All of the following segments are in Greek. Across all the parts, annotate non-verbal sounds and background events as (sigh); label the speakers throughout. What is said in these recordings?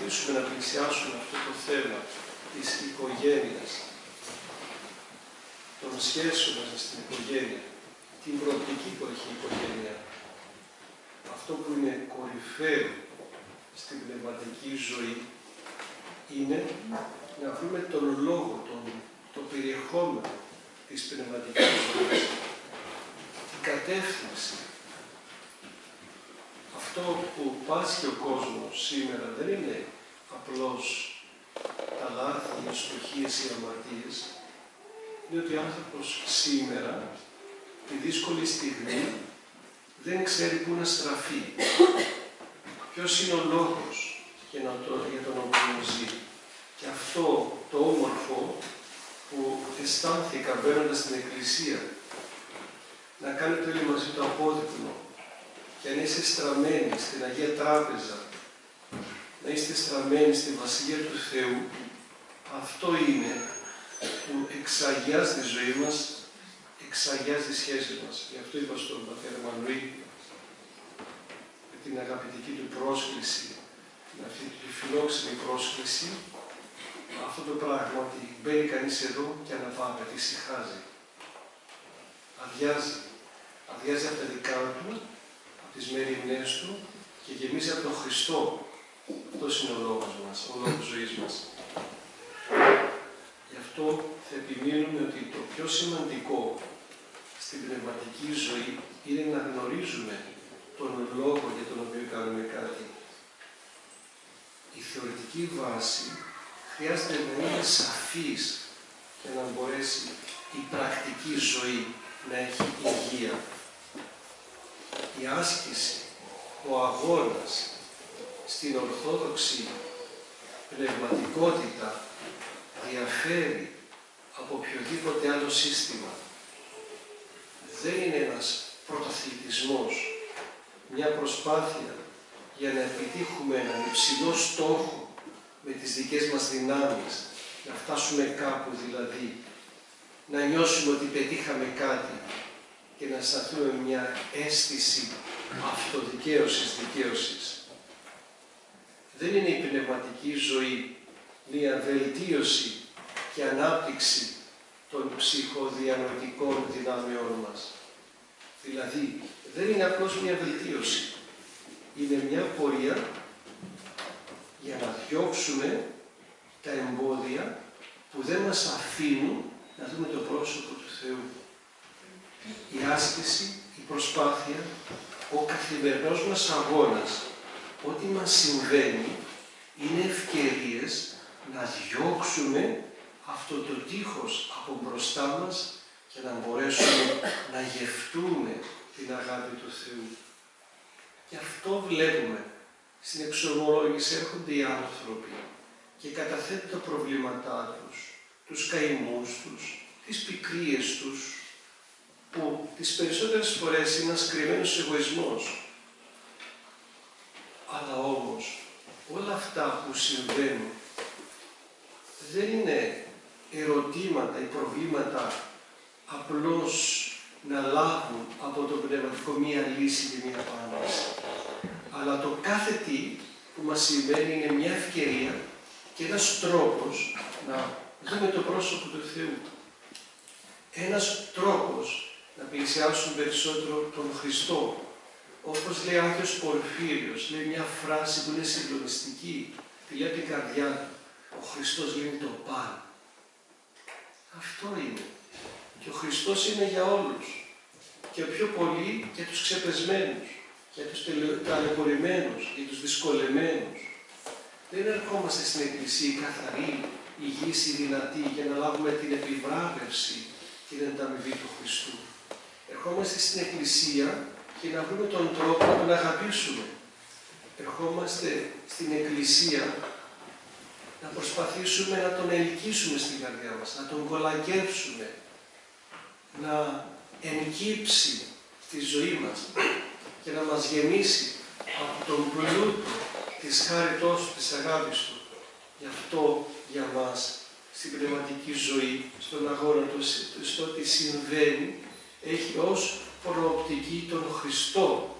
Speaker 1: προσπαθήσουμε να πλησιάσουμε αυτό το θέμα της οικογένειας, των σχέσεων μέσα στην οικογένεια, την προοπτική που έχει η οικογένεια, αυτό που είναι κορυφαίο στην πνευματική ζωή, είναι να βρούμε τον λόγο, τον, το περιεχόμενο της πνευματικής ζωής, την κατεύθυνση. Αυτό που πάσχει ο κόσμος σήμερα δεν είναι απλώς τα λάθη, οι αστοχίες, οι αμαρτίες. Είναι ότι ο άνθρωπος σήμερα, τη δύσκολη στιγμή, δεν ξέρει πού να στραφεί. Ποιος είναι ο λόγος για, να το, για τον οποίο ζει. Και αυτό το όμορφο που αισθάνθηκα μπαίνοντας στην Εκκλησία, να κάνετε όλοι μαζί το απόδειπνο και αν είστε στραμμένοι στην Αγία Τράπεζα, να είστε στραμμένοι στη Βασιλεία του Θεού, αυτό είναι που εξαγιάζει τη ζωή μας, εξαγιάζει τις σχέσεις μας. Γι' αυτό είπα στον Πατέρα Μανουή, με την αγαπητική του πρόσκληση, με αυτή τη φιλόξενη πρόσκληση, αυτό το πράγμα ότι μπαίνει κανείς εδώ και αναπαύεται, ησυχάζει. Αδειάζει. Αδειάζει από τα δικά του, από τις μέρημνές του και γεμίζει από τον Χριστό. Αυτό είναι ο λόγος μας, ο λόγος ζωής μας. Γι' αυτό θα επιμείνουμε ότι το πιο σημαντικό στην πνευματική ζωή είναι να γνωρίζουμε τον λόγο για τον οποίο κάνουμε κάτι. Η θεωρητική βάση χρειάζεται να είναι σαφής για να μπορέσει η πρακτική ζωή να έχει υγεία. Η άσκηση, ο αγώνας στην ορθόδοξη πνευματικότητα διαφέρει από οποιοδήποτε άλλο σύστημα. Δεν είναι ένας πρωτοθλητισμός, μια προσπάθεια για να επιτύχουμε έναν υψηλό στόχο με τις δικές μας δυνάμεις, να φτάσουμε κάπου δηλαδή, να νιώσουμε ότι πετύχαμε κάτι και να σταθούμε μια αίσθηση αυτοδικαίωσης, δικαίωσης. Δεν είναι η πνευματική ζωή μια βελτίωση και ανάπτυξη των ψυχοδιανοητικών δυνάμεών μας. Δηλαδή, δεν είναι απλώς μια βελτίωση. Είναι μια πορεία για να διώξουμε τα εμπόδια που δεν μας αφήνουν να δούμε το πρόσωπο του Θεού. Η άσκηση, η προσπάθεια, ο καθημερινός μας αγώνας, ό,τι μας συμβαίνει, είναι ευκαιρίες να διώξουμε αυτό το τείχος από μπροστά μας και να μπορέσουμε να γευτούμε την αγάπη του Θεού. Γι' αυτό βλέπουμε. Στην εξομολόγηση έρχονται οι άνθρωποι και καταθέτουν τα προβλήματά τους, τους καημούς τους, τις πικρίες τους, που τις περισσότερες φορές είναι ένας κρυμμένος εγωισμός. Αλλά όμως όλα αυτά που συμβαίνουν δεν είναι ερωτήματα ή προβλήματα απλώς να λάβουν από το πνευματικό μία λύση και μία απάντηση. Αλλά το κάθε τι που μας συμβαίνει είναι μια ευκαιρία και ένας τρόπος να δούμε το πρόσωπο του Θεού. Ένας τρόπος να πλησιάσουν περισσότερο τον Χριστό. Όπως λέει ο Άγιος Πορφύριος, λέει μια φράση που είναι συγκλονιστική, τη λέει την καρδιά του. Ο Χριστός λέει το παν. Αυτό είναι. Και ο Χριστός είναι για όλους. Και πιο πολύ για τους ξεπεσμένους, για τους ταλαιπωρημένους, για τους δυσκολεμένους. Δεν ερχόμαστε στην Εκκλησία καθαρή, υγιής ή δυνατή για να λάβουμε την επιβράβευση και την ανταμοιβή του Χριστού. Ερχόμαστε στην Εκκλησία και να βρούμε τον τρόπο να τον αγαπήσουμε. Ερχόμαστε στην Εκκλησία να προσπαθήσουμε να τον ελκύσουμε στην καρδιά μας, να τον κολακεύσουμε, να εγκύψει τη ζωή μας και να μας γεμίσει από τον πλούτο της χάριτός του, της αγάπης του. Γι' αυτό για μας στην πνευματική ζωή, στον αγώνα του, στο τι συμβαίνει, έχει ως προοπτική τον Χριστό.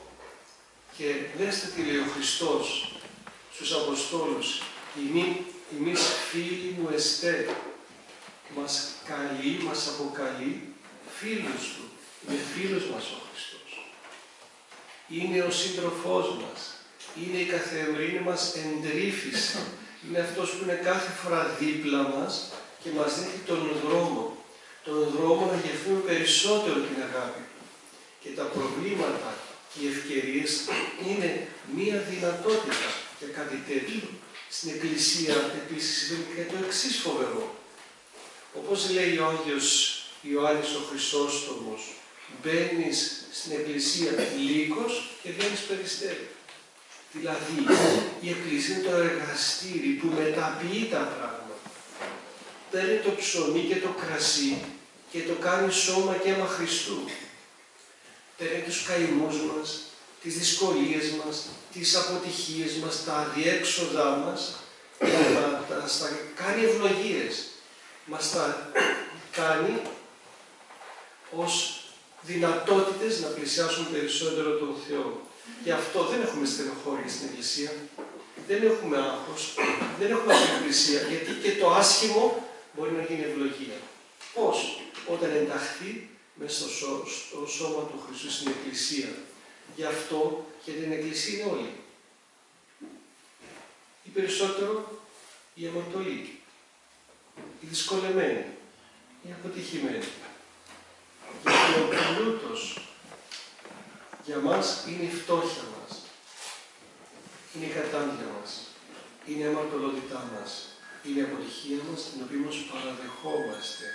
Speaker 1: Και δέστε τι λέει ο Χριστός στους Αποστόλους, Εμείς φίλοι μου εστέ, μας καλεί, μας αποκαλεί φίλους του. Είναι φίλος μας ο Χριστός. Είναι ο σύντροφός μας. Είναι η καθεμερινή μας εντρίφηση. Είναι αυτός που είναι κάθε φορά δίπλα μας και μας δείχνει τον δρόμο. Τον δρόμο να γευτούμε περισσότερο την αγάπη Και τα προβλήματα και οι ευκαιρίες είναι μία δυνατότητα για κάτι τέτοιο στην Εκκλησία επίσης συμβαίνει και το εξής φοβερό. Όπως λέει ο Άγιος Ιωάννης ο Χρυσόστομος, μπαίνεις στην Εκκλησία λύκος και βγαίνεις περιστέρι. Δηλαδή, η Εκκλησία είναι το εργαστήρι που μεταποιεί τα πράγματα. Παίρνει το ψωμί και το κρασί και το κάνει σώμα και αίμα Χριστού. Παίρνει τους καημούς μας, τις δυσκολίες μας, τις αποτυχίες μας, τα αδιέξοδά μας, να τα, τα κάνει ευλογίες. Μας τα κάνει ως δυνατότητες να πλησιάσουν περισσότερο τον Θεό. Γι' αυτό δεν έχουμε στενοχώρια στην Εκκλησία, δεν έχουμε άγχος, δεν έχουμε εκκλησία, γιατί και το άσχημο μπορεί να γίνει ευλογία. Πώς, όταν ενταχθεί μέσα στο, σώμα του Χριστού στην Εκκλησία, Γι' αυτό και την Εκκλησία είναι όλοι. Ή περισσότερο οι αμαρτωλοί, οι δυσκολεμένοι, οι αποτυχημένοι. Γιατί ο πλούτος για μας είναι η φτώχεια μας, είναι η κατάντια μας, είναι η αμαρτωλότητά μας, είναι η αποτυχία μας την οποία μας παραδεχόμαστε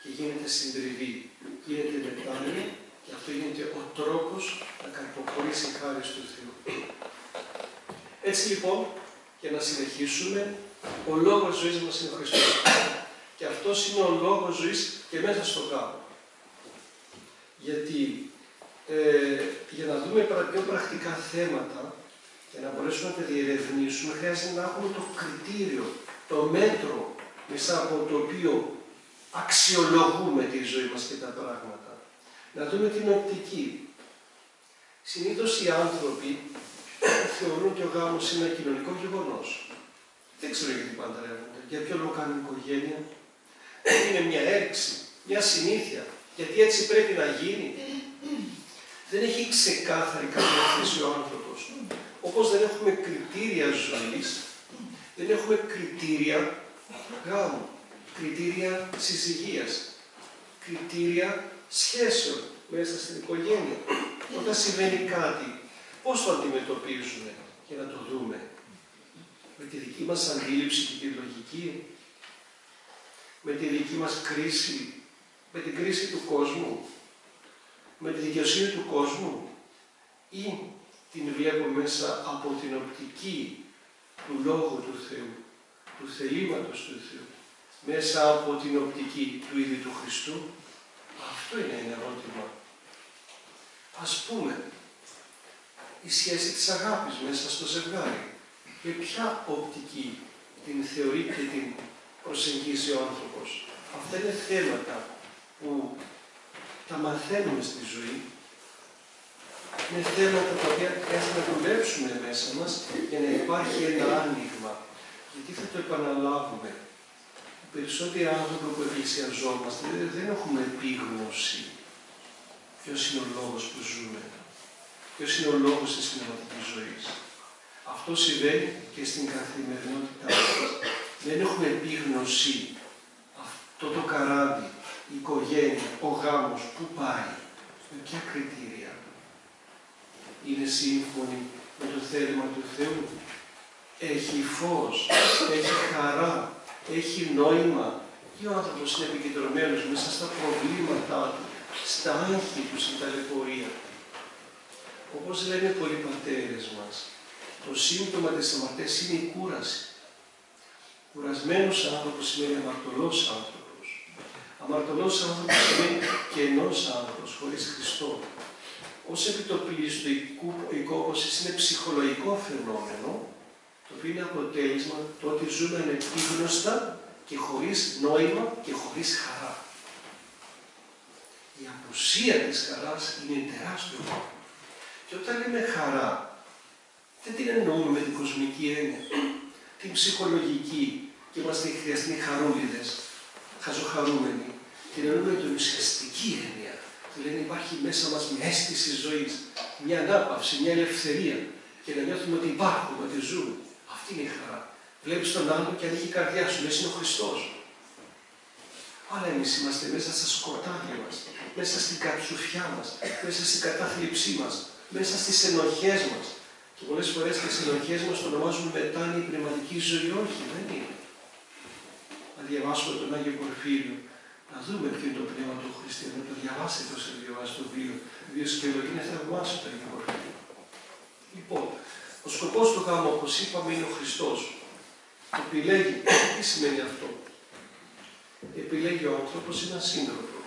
Speaker 1: και γίνεται συντριβή, γίνεται μετάνοια και αυτό γίνεται ο τρόπος να καρποχωρήσει η χάρη του Θεού. Έτσι λοιπόν, για να συνεχίσουμε, ο λόγος ζωής μας είναι ο Χριστός. Και αυτός είναι ο λόγος ζωής και μέσα στο κάπου. Γιατί ε, για να δούμε πιο πρακτικά θέματα και να μπορέσουμε να τα διερευνήσουμε, χρειάζεται να έχουμε το κριτήριο, το μέτρο μέσα από το οποίο αξιολογούμε τη ζωή μας και τα πράγματα να δούμε την οπτική. Συνήθως οι άνθρωποι (coughs) θεωρούν ότι ο γάμος είναι ένα κοινωνικό γεγονός. Δεν ξέρω γιατί παντρεύονται, για ποιο λόγο κάνουν οικογένεια. (coughs) Είναι μια έριξη, μια συνήθεια, γιατί έτσι πρέπει να γίνει. (coughs) Δεν έχει ξεκάθαρη κάποια θέση ο άνθρωπος. Όπως δεν έχουμε κριτήρια ζωής, δεν έχουμε κριτήρια. Γάμου, κριτήρια συζυγίας, κριτήρια σχέσεων μέσα στην οικογένεια. Όταν συμβαίνει κάτι πώς το αντιμετωπίζουμε για να το δούμε; Με τη δική μας αντίληψη και τη λογική, με τη δική μας κρίση, με την κρίση του κόσμου, με τη δικαιοσύνη του κόσμου. Ή την βλέπω μέσα από την οπτική του Λόγου του Θεού, του θελήματος του Θεού, μέσα από την οπτική του ίδιου του Χριστού. Αυτό είναι ένα ερώτημα. Ας πούμε, η σχέση της αγάπης μέσα στο ζευγάρι. Με ποια οπτική την θεωρεί και την προσεγγίζει ο άνθρωπος. Αυτά είναι θέματα που τα μαθαίνουμε στη ζωή. Είναι θέματα τα οποία χρειάζεται να δουλέψουμε μέσα μας για να υπάρχει ένα άνοιγμα. Γιατί θα το επαναλάβουμε. Οι περισσότεροι άνθρωποι που εκκλησιαζόμαστε δεν έχουμε επίγνωση ποιος είναι ο λόγος που ζούμε. Ποιος είναι ο λόγος της πνευματικής ζωής. Αυτό συμβαίνει και στην καθημερινότητά μας. Δεν έχουμε επίγνωση αυτό το καράβι η οικογένεια, ο γάμος, πού πάει, με ποια κριτήρια. Είναι σύμφωνη με το θέλημα του Θεού. Έχει φως, έχει χαρά, έχει νόημα. Και ο άνθρωπος είναι επικεντρωμένος μέσα στα προβλήματά του, στα άγχη τους, στην ταλαιπωρία. Όπως λένε πολλοί πατέρες μας, το σύμπτωμα της αμαρτίας είναι η κούραση. Κουρασμένος άνθρωπος σημαίνει αμαρτωλός άνθρωπος. Αμαρτωλός άνθρωπος σημαίνει κενός άνθρωπος, χωρίς Χριστό. Ως επιτοπλιστικού η κόπωση είναι ψυχολογικό φαινόμενο, το οποίο είναι αποτέλεσμα το ότι ζούμε ανεπίγνωστα και χωρίς νόημα και χωρίς χαρά. Η απουσία της χαράς είναι τεράστιο. Και όταν λέμε χαρά, δεν την εννοούμε με την κοσμική έννοια, την ψυχολογική και είμαστε χρειαστοί χαρούλιδες, χαζοχαρούμενοι, την εννοούμε την ουσιαστική έννοια. Δηλαδή υπάρχει μέσα μας μια αίσθηση ζωής, μια ανάπαυση, μια ελευθερία και να νιώθουμε ότι υπάρχουμε, ότι ζούμε. Αυτή είναι η χαρά. Βλέπεις τον άλλο και ανοίγει η καρδιά σου, λες είναι ο Χριστός. Αλλά εμείς είμαστε μέσα στα σκοτάδια μας, μέσα στην κατσουφιά μας, μέσα στην κατάθλιψή μας, μέσα στις ενοχές μας. Και πολλές φορές τις ενοχές μας το ονομάζουμε μετάνοια η πνευματική ζωή. Όχι, δεν είναι. Να διαβάσουμε τον Άγιο Πορφύριο να δούμε ποιο είναι το πνεύμα του Χριστιανού, να το διαβάσετε όσο διαβάσει το βίο. Δύο σκελογή είναι θαυμάσιο το Αγίο Πορφύριο. Λοιπόν, ο σκοπός του γάμου, όπως είπαμε, είναι ο Χριστός. Επιλέγει, τι σημαίνει αυτό; Επιλέγει ο άνθρωπος έναν σύντροφο.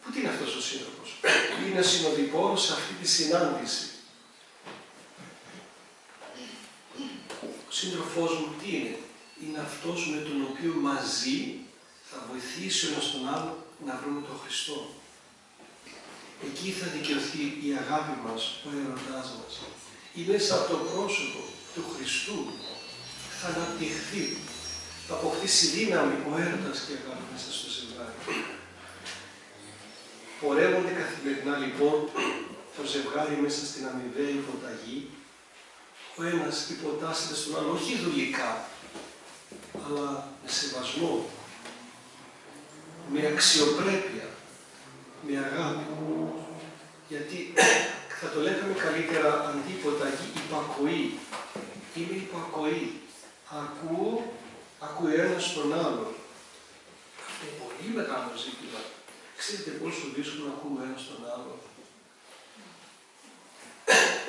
Speaker 1: Πού τι είναι αυτός ο σύντροφος; Είναι συνοδοιπόρος σε αυτή τη συνάντηση. Ο σύντροφός μου τι είναι; Είναι αυτός με τον οποίο μαζί θα βοηθήσει ο ένας τον άλλο να βρούμε τον Χριστό. Εκεί θα δικαιωθεί η αγάπη μας, ο ερωτάς μας. Ή μέσα από το πρόσωπο του Χριστού θα αναπτυχθεί, θα αποκτήσει δύναμη ο έρωτας και η αγάπη μέσα στο ζευγάρι. Πορεύονται καθημερινά λοιπόν το ζευγάρι μέσα στην αμοιβαία υποταγή, ο ένας υποτάσσεται στον άλλο, όχι δουλικά, αλλά με σεβασμό, με αξιοπρέπεια, με αγάπη. Γιατί θα το λέγαμε καλύτερα αντίποτα υπακοή. Είμαι υπακοή. Ακούω, ακούει ένας τον άλλο. Αυτό είναι πολύ μεγάλο ζήτημα. Ξέρετε πόσο δύσκολο να ακούμε ένας τον άλλο.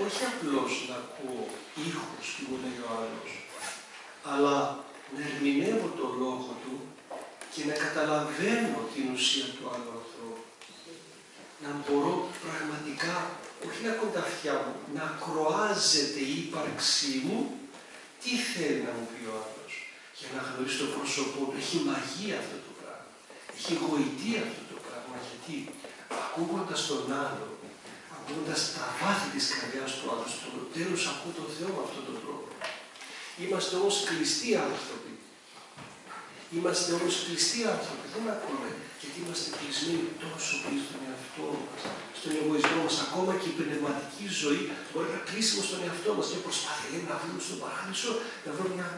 Speaker 1: Όχι απλώς να ακούω ήχους που μου λέει ο άλλος, αλλά να ερμηνεύω τον λόγο του και να καταλαβαίνω την ουσία του άλλου ανθρώπου. Να μπορώ πραγματικά, όχι να έχω τα αυτιά μου, να κροάζεται η ύπαρξή μου τι θέλει να μου πει ο άλλος. Για να γνωρίσει το πρόσωπό του. Έχει μαγεία αυτό το πράγμα. Έχει γοητεία αυτό το πράγμα. Γιατί ακούγοντας τον άλλο, ακούγοντας τα βάθη της καρδιάς του άλλου, στο τέλος ακούω τον Θεό με αυτόν τον τρόπο. Είμαστε όμως κλειστοί άνθρωποι. Είμαστε όμως κλειστοί άνθρωποι, δεν ακούμε. Γιατί είμαστε κλεισμένοι τόσο πολύ στον εαυτό μας, στον εγωισμό μας. Ακόμα και η πνευματική ζωή μπορεί να κλείσουμε στον εαυτό μας και προσπάθει λέει, να βρούμε στον παράδεισο, να βρούμε μια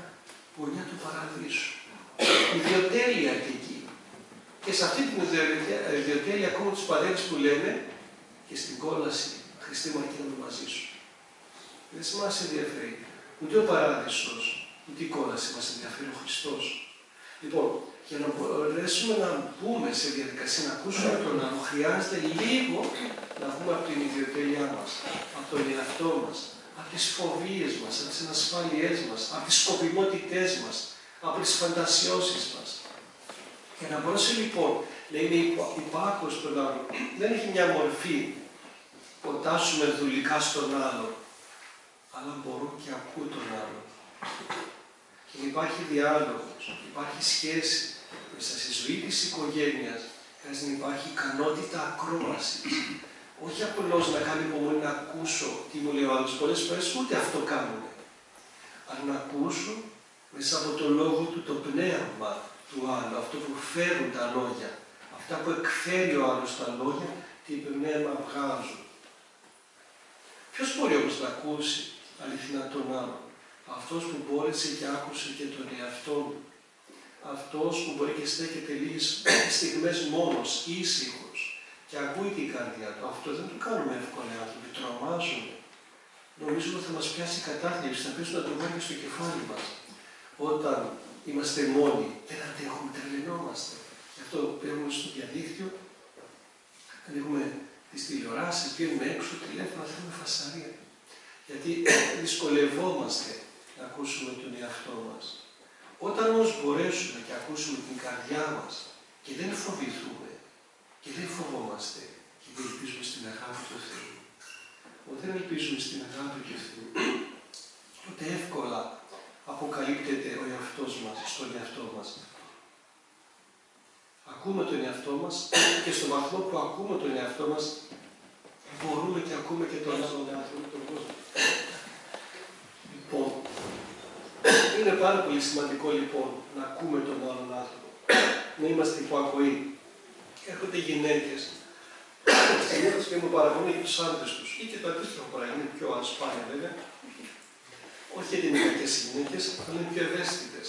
Speaker 1: γωνιά του παραδείσου. Ιδιοτέλεια και εκεί. Και σε αυτή την ιδιοτέλεια ακόμα του πατέρε που λένε και στην κόλαση Χριστέ μου αρκεί να με μαζί σου. Δεν μας ενδιαφέρει ούτε ο παράδεισος, ούτε η κόλαση μας ενδιαφέρει ο Χριστός. Λοιπόν, για να μπορέσουμε να μπούμε σε διαδικασία να ακούσουμε τον άλλο, χρειάζεται λίγο να βγούμε από την ιδιωτέλειά μας, από τον εαυτό μας, από τις φοβίες μας, από τις ανασφάλειές μας, από τις σκοπιμότητές μας, από τις φαντασιώσεις μας. Για να μπορέσει λοιπόν να είναι υπάκος στον άλλο, δεν έχει μια μορφή ποτάσουμε δουλικά στον άλλο, αλλά μπορώ και ακούω τον άλλο. Και υπάρχει διάλογος, υπάρχει σχέση μέσα στη ζωή της οικογένειας, χρειάζεται να υπάρχει ικανότητα ακρόασης. Όχι απλώς να κάνει υπομονή να ακούσω τι μου λέει ο άλλος. Πολλές φορές ούτε αυτό κάνουμε. Αλλά να ακούσω μέσα από το λόγο του το πνεύμα του άλλου, αυτό που φέρουν τα λόγια. Αυτά που εκφέρει ο άλλος τα λόγια, τι πνεύμα βγάζουν. Ποιος μπορεί όμως να ακούσει αληθινά τον άλλο. Αυτός που μπόρεσε και άκουσε και τον εαυτό του. Αυτός που μπορεί και στέκεται λίγες στιγμές μόνος, ήσυχος και ακούει την καρδιά του. Αυτό δεν το κάνουμε εύκολα άνθρωποι, τρομάζουμε. Νομίζω ότι θα μας πιάσει η κατάθλιψη, θα πέσουν τα τρομάκια στο κεφάλι μας. Όταν είμαστε μόνοι, δεν αντέχουμε, τρελαινόμαστε. Γι' αυτό παίρνουμε στο διαδίκτυο, ανοίγουμε τις τηλεοράσεις, βγαίνουμε έξω, τηλέφωνα, θέλουμε φασαρία. Γιατί (clears throat) δυσκολευόμαστε να ακούσουμε τον εαυτό μας. Όταν όμως μπορέσουμε και ακούσουμε την καρδιά μας και δεν φοβηθούμε και δεν φοβόμαστε και δεν ελπίζουμε στην αγάπη του Θεού. Όταν ελπίζουμε στην αγάπη του Θεού, τότε εύκολα αποκαλύπτεται ο εαυτός μας στον εαυτό μας. Ακούμε τον εαυτό μας και στο βαθμό που ακούμε τον εαυτό μας μπορούμε και ακούμε και τον άλλον άνθρωπο, τον κόσμο. Λοιπόν, είναι πάρα πολύ σημαντικό λοιπόν να ακούμε τον άλλον άνθρωπο, να είμαστε υποακοοί. Έρχονται γυναίκες συνήθως και μου παραγωγούν και τους άντρες τους ή και το αντίστοιχο πράγμα, είναι πιο ασπάνια βέβαια. Όχι γιατί είναι κακές οι γυναίκες, αλλά είναι πιο ευαίσθητες.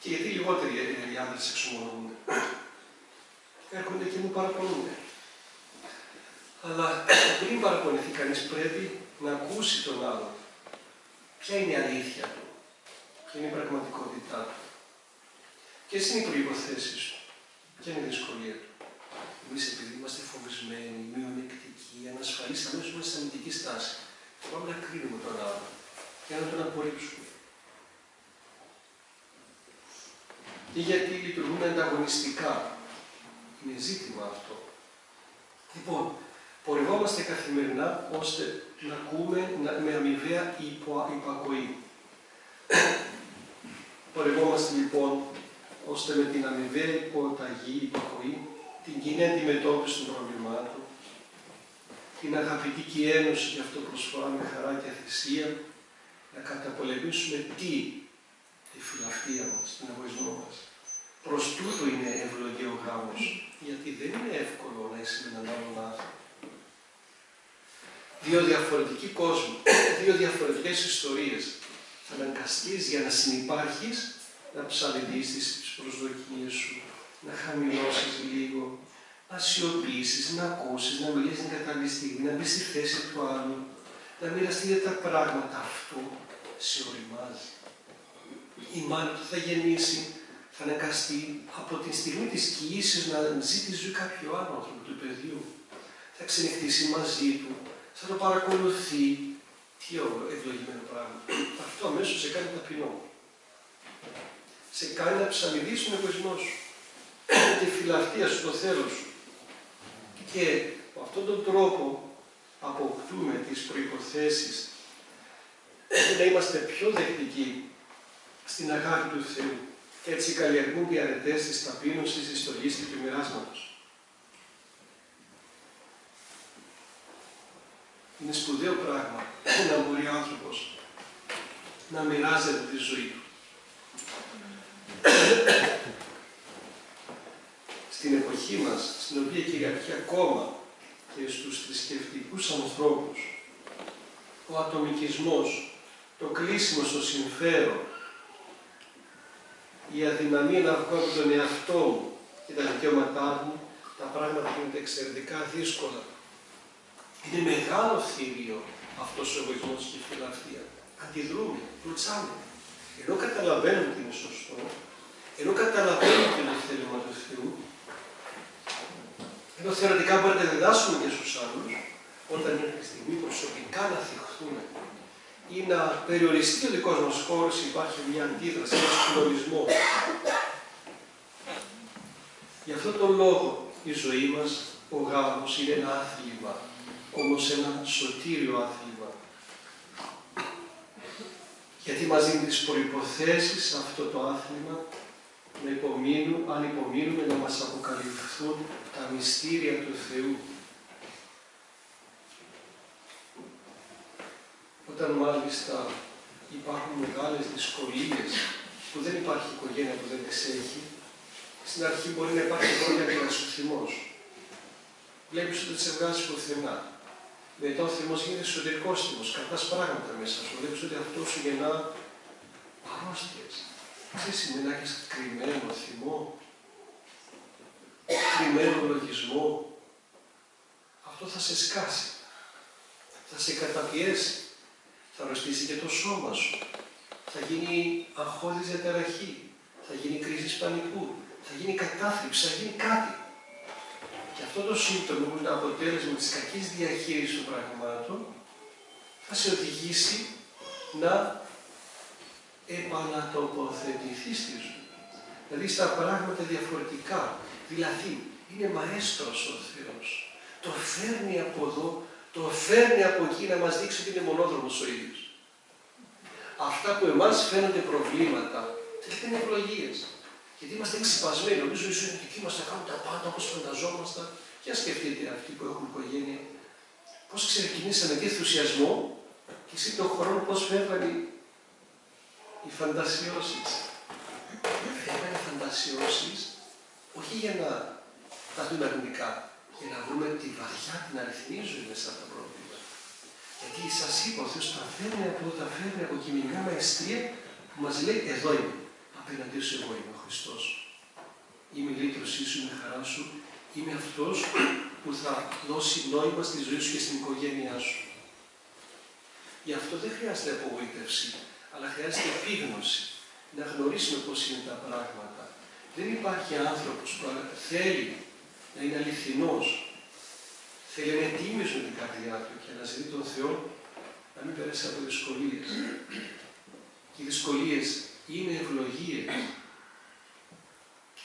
Speaker 1: Και γιατί λιγότεροι οι άντρες εξομολογούνται. Έρχονται και μου παραπονούν. Αλλά πριν παραπονηθεί κανείς πρέπει να ακούσει τον άλλον. Ποια είναι η αλήθεια του, ποια είναι η πραγματικότητά του, ποιε είναι οι προποθέσει του, ποια είναι η δυσκολία του. Εμείς επειδή είμαστε φοβισμένοι, μειονεκτικοί, ανασφαλείς, αμέσως είμαστε σε αμυντική στάση. Πάμε να κρίνουμε τον άλλον για να τον απορρίψουμε. Ή γιατί λειτουργούμε ανταγωνιστικά. Είναι ζήτημα αυτό. Λοιπόν, πορευόμαστε καθημερινά ώστε να ακούμε με αμοιβαία υπο, υπακοή. Πορευόμαστε λοιπόν ώστε με την αμοιβαία υποταγή, υπακοή, την κοινή αντιμετώπιση των προβλημάτων, την αγαπητική ένωση και αυτό προσφοράμε χαρά και θυσία, να καταπολεμήσουμε τι, τη φιλαυτία μας, τον εγωισμό μας. Προς τούτο είναι ευλογία ο γάμος, γιατί δεν είναι εύκολο να είσαι με έναν άλλον άνθρωπο δύο διαφορετικοί κόσμοι, δύο διαφορετικές ιστορίες. Θα αναγκαστείς για να συνεπάρχεις, να ψαλιδίσεις τις προσδοκίες σου, να χαμηλώσεις λίγο, να σιωπήσεις, να ακούσεις, να μιλήσεις την κατάλληλη στιγμή, να μπεις στη θέση του άλλου, να μοιραστείτε τα πράγματα. Αυτό σε οριμάζει. Η μάνα του θα γεννήσει, θα αναγκαστεί από τη στιγμή της κοιήσης να ζει τη ζωή κάποιου άλλου άνθρωπου του παιδιού. Θα ξενυχτήσει μαζί του, θα το παρακολουθεί. Τι ευλογημένο πράγμα. Αυτό αμέσως σε κάνει ταπεινό. Σε κάνει να ψαλιδίσει τον εγωισμό σου. Τη φιλαυτία σου, το θέλω σου. Και με αυτόν τον τρόπο αποκτούμε τις προϋποθέσεις να είμαστε πιο δεκτικοί στην αγάπη του Θεού και έτσι καλλιεργούν οι αρετές της ταπείνωσης, της στολής και του μοιράσματος. Είναι σπουδαίο πράγμα να μπορεί ο άνθρωπος να μοιράζεται τη ζωή του. Στην εποχή μας, στην οποία κυριαρχεί ακόμα και στους θρησκευτικούς ανθρώπους, ο ατομικισμός, το κλείσιμο στο συμφέρον, η αδυναμία να βγω από τον εαυτό μου και τα δικαιώματά μου, τα πράγματα γίνονται εξαιρετικά δύσκολα. Είναι μεγάλο θύριο αυτός ο εγωισμός και η φιλαυτία. Αντιδρούμε, κλωτσάμε. Ενώ καταλαβαίνουμε ότι είναι σωστό, ενώ καταλαβαίνουμε ότι είναι θέλημα του Θεού, ενώ θεωρητικά μπορείτε να διδάσουμε και στους άλλους, όταν είναι η στιγμή προσωπικά να θυχθούμε ή να περιοριστεί ο δικός μας χώρος, υπάρχει μια αντίδραση, ένας συλλογισμό. Γι' αυτό τον λόγο η ζωή μας, ο γάμος, είναι ένα άθλημα, όμως ένα σωτήριο άθλημα. Γιατί μας δίνει τις προϋποθέσεις αυτό το άθλημα να υπομείνουν, αν υπομείνουμε, να μας αποκαλυφθούν τα μυστήρια του Θεού. Όταν μάλιστα υπάρχουν μεγάλες δυσκολίες που δεν υπάρχει οικογένεια που δεν τις έχει, στην αρχή μπορεί να υπάρχει μόνο για θυμός. Βλέπεις ότι δεν σε βγάζει πουθενά. Μετά ο θυμός γίνεται εσωτερικός θυμός, κρατάς πράγματα μέσα σου. Βλέπεις ότι αυτό σου γεννά αρρώστιες. Τι σημαίνει να έχεις κρυμμένο θυμό, κρυμμένο λογισμό. Αυτό θα σε σκάσει, θα σε καταπιέσει, θα αρρωστήσει και το σώμα σου. Θα γίνει αγχώδης διαταραχή, θα γίνει κρίσης πανικού, θα γίνει κατάθλιψη, θα γίνει κάτι. Και αυτό το σύμπτωμα που είναι αποτέλεσμα της κακής διαχείρισης των πραγμάτων θα σε οδηγήσει να επανατοποθετηθεί στη ζωή. Δηλαδή στα πράγματα διαφορετικά. Δηλαδή είναι μαέστρος ο Θεός. Το φέρνει από εδώ, το φέρνει από εκεί να μας δείξει ότι είναι μονόδρομος ο ίδιος. Αυτά που εμάς φαίνονται προβλήματα, τελικά είναι ευλογίες. Γιατί είμαστε εξυπασμένοι. Νομίζω ότι είναι δική μας να κάνουν τα πάντα όπως φανταζόμασταν. Και ας σκεφτείτε αυτοί που έχουν οικογένεια, πώς ξεκινήσαμε και ενθουσιασμό και εσύ τον χρόνο πώς φεύγανε οι φαντασιώσεις. Φεύγανε φαντασιώσεις όχι για να τα δούμε αρνητικά, για να βρούμε τη βαθιά, την αληθινή ζωή μέσα από τα προβλήματα. Γιατί σας είπα, ο Θεός τα φέρνει από εδώ, τα φέρνει από κοινωνικά μαεστρία που μας λέει εδώ είμαι. Απέναντί σου εγώ είμαι ο Χριστός. Είμαι η λύτρωσή σου, είμαι η χαρά σου. Είμαι αυτός που θα δώσει νόημα στη ζωή σου και στην οικογένειά σου. Γι' αυτό δεν χρειάζεται απογοήτευση, αλλά χρειάζεται επίγνωση. Να γνωρίσουμε πώς είναι τα πράγματα. Δεν υπάρχει άνθρωπος που θέλει να είναι αληθινός, θέλει να είναι τίμιος με την καρδιά του και να ζητεί τον Θεό να μην περάσει από δυσκολίες. Και οι δυσκολίες είναι ευλογίες.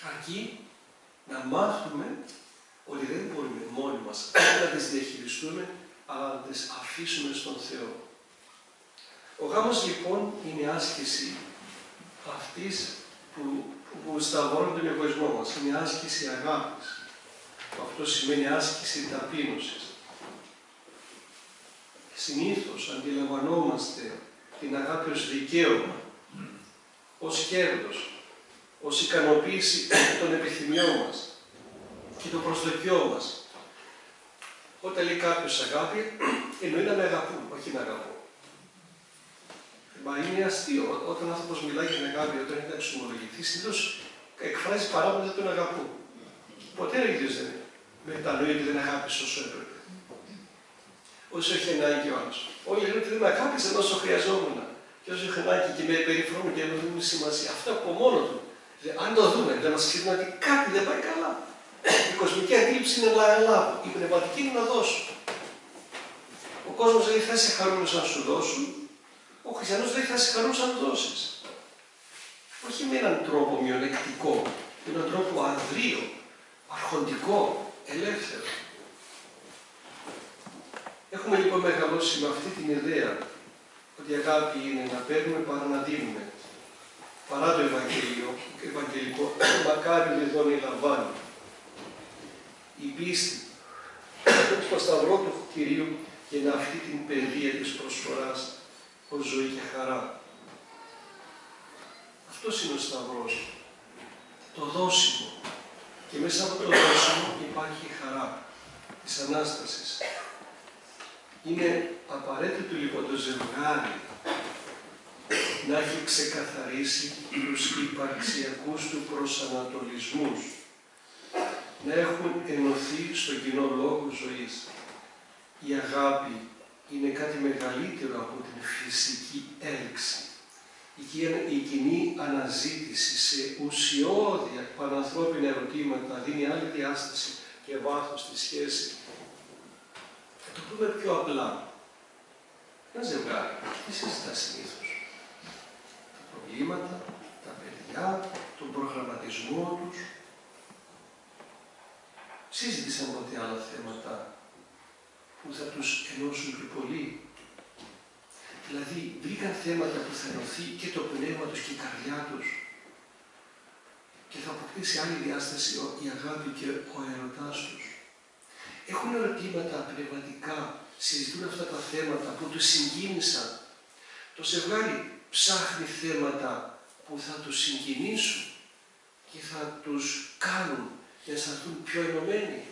Speaker 1: Αρκεί να μάθουμε ότι δεν μπορούμε μόνοι μας να τις διαχειριστούμε, αλλά να τις αφήσουμε στον Θεό. Ο γάμος λοιπόν είναι άσκηση αυτής που, που σταυρώνει τον εγωισμό μας. Είναι άσκηση αγάπης. Αυτό σημαίνει άσκηση ταπείνωσης. Συνήθως αντιλαμβανόμαστε την αγάπη ως δικαίωμα, ως κέρδος, ως ικανοποίηση (clears throat) των επιθυμιών μας και των προσδοκιών μας. Όταν λέει κάποιος αγάπη, (clears throat) εννοεί να με αγαπούν, όχι να αγαπώ. Μα είναι αστείο. Όταν ο άνθρωπος μιλάει για την αγάπη, όταν είναι να εξομολογηθεί, συνήθως εκφράζει παράπονα τον αγαπώ. Ποτέ ο ίδιος δεν μετανοεί ότι δεν αγάπησε όσο έπρεπε. Όσο έχει ανάγκη ο άλλος. Όλοι λένε ότι δεν με αγάπησε όσο χρειαζόμουν. Και όσο έχει ανάγκη και με περιφρόνουν και με δίνουν σημασία. Αυτό από μόνο του. Αν το δούμε, δεν μας ξέρουμε ότι κάτι δεν πάει καλά. Η κοσμική αντίληψη είναι λάβω. Η πνευματική είναι να δώσω. Ο κόσμος δεν θα είσαι χαρούμενος να σου δώσουν, ο χριστιανός δεν θα σε χαρούσε αν δώσεις. Όχι με έναν τρόπο μειονεκτικό, με έναν τρόπο ανδρείο, αρχοντικό, ελεύθερο. Έχουμε λοιπόν μεγαλώσει με αυτή την ιδέα ότι η αγάπη είναι να παίρνουμε παρά να δίνουμε. Παρά το Ευαγγέλιο, Ευαγγελικό, μακάρι λοιπόν η λαμβάνει. Η πίστη στο σταυρό του Κυρίου και να αυτή την παιδεία της προσφοράς ως ζωή και χαρά. Αυτός είναι ο Σταυρός. Το δώσιμο. Και μέσα από το δώσιμο υπάρχει η χαρά της Ανάστασης. Είναι απαραίτητο λοιπόν το ζευγάρι να έχει ξεκαθαρίσει τους υπαρξιακούς του προσανατολισμούς, να έχουν ενωθεί στο κοινό λόγο ζωής. Η αγάπη είναι κάτι μεγαλύτερο από την φυσική έλξη. Η κοινή αναζήτηση σε ουσιώδη πανανθρώπινα ερωτήματα δίνει άλλη διάσταση και βάθος στη σχέση. Θα το πούμε πιο απλά. Ένα ζευγάρι, τι συζητά συνήθως. Τα προβλήματα, τα παιδιά, τον προγραμματισμό τους. Συζήτησαν ποτέ άλλα θέματα που θα τους ενώσουν πιο πολύ. Δηλαδή, βρήκαν θέματα που θα ενωθεί και το πνεύμα τους και η καρδιά τους και θα αποκτήσει άλλη διάσταση η αγάπη και ο ερωτάς τους. Έχουν ερωτήματα πνευματικά, συζητούν αυτά τα θέματα που τους συγκίνησαν. Το ζευγάρι ψάχνει θέματα που θα τους συγκινήσουν και θα τους κάνουν να αισθανθούν πιο ενωμένοι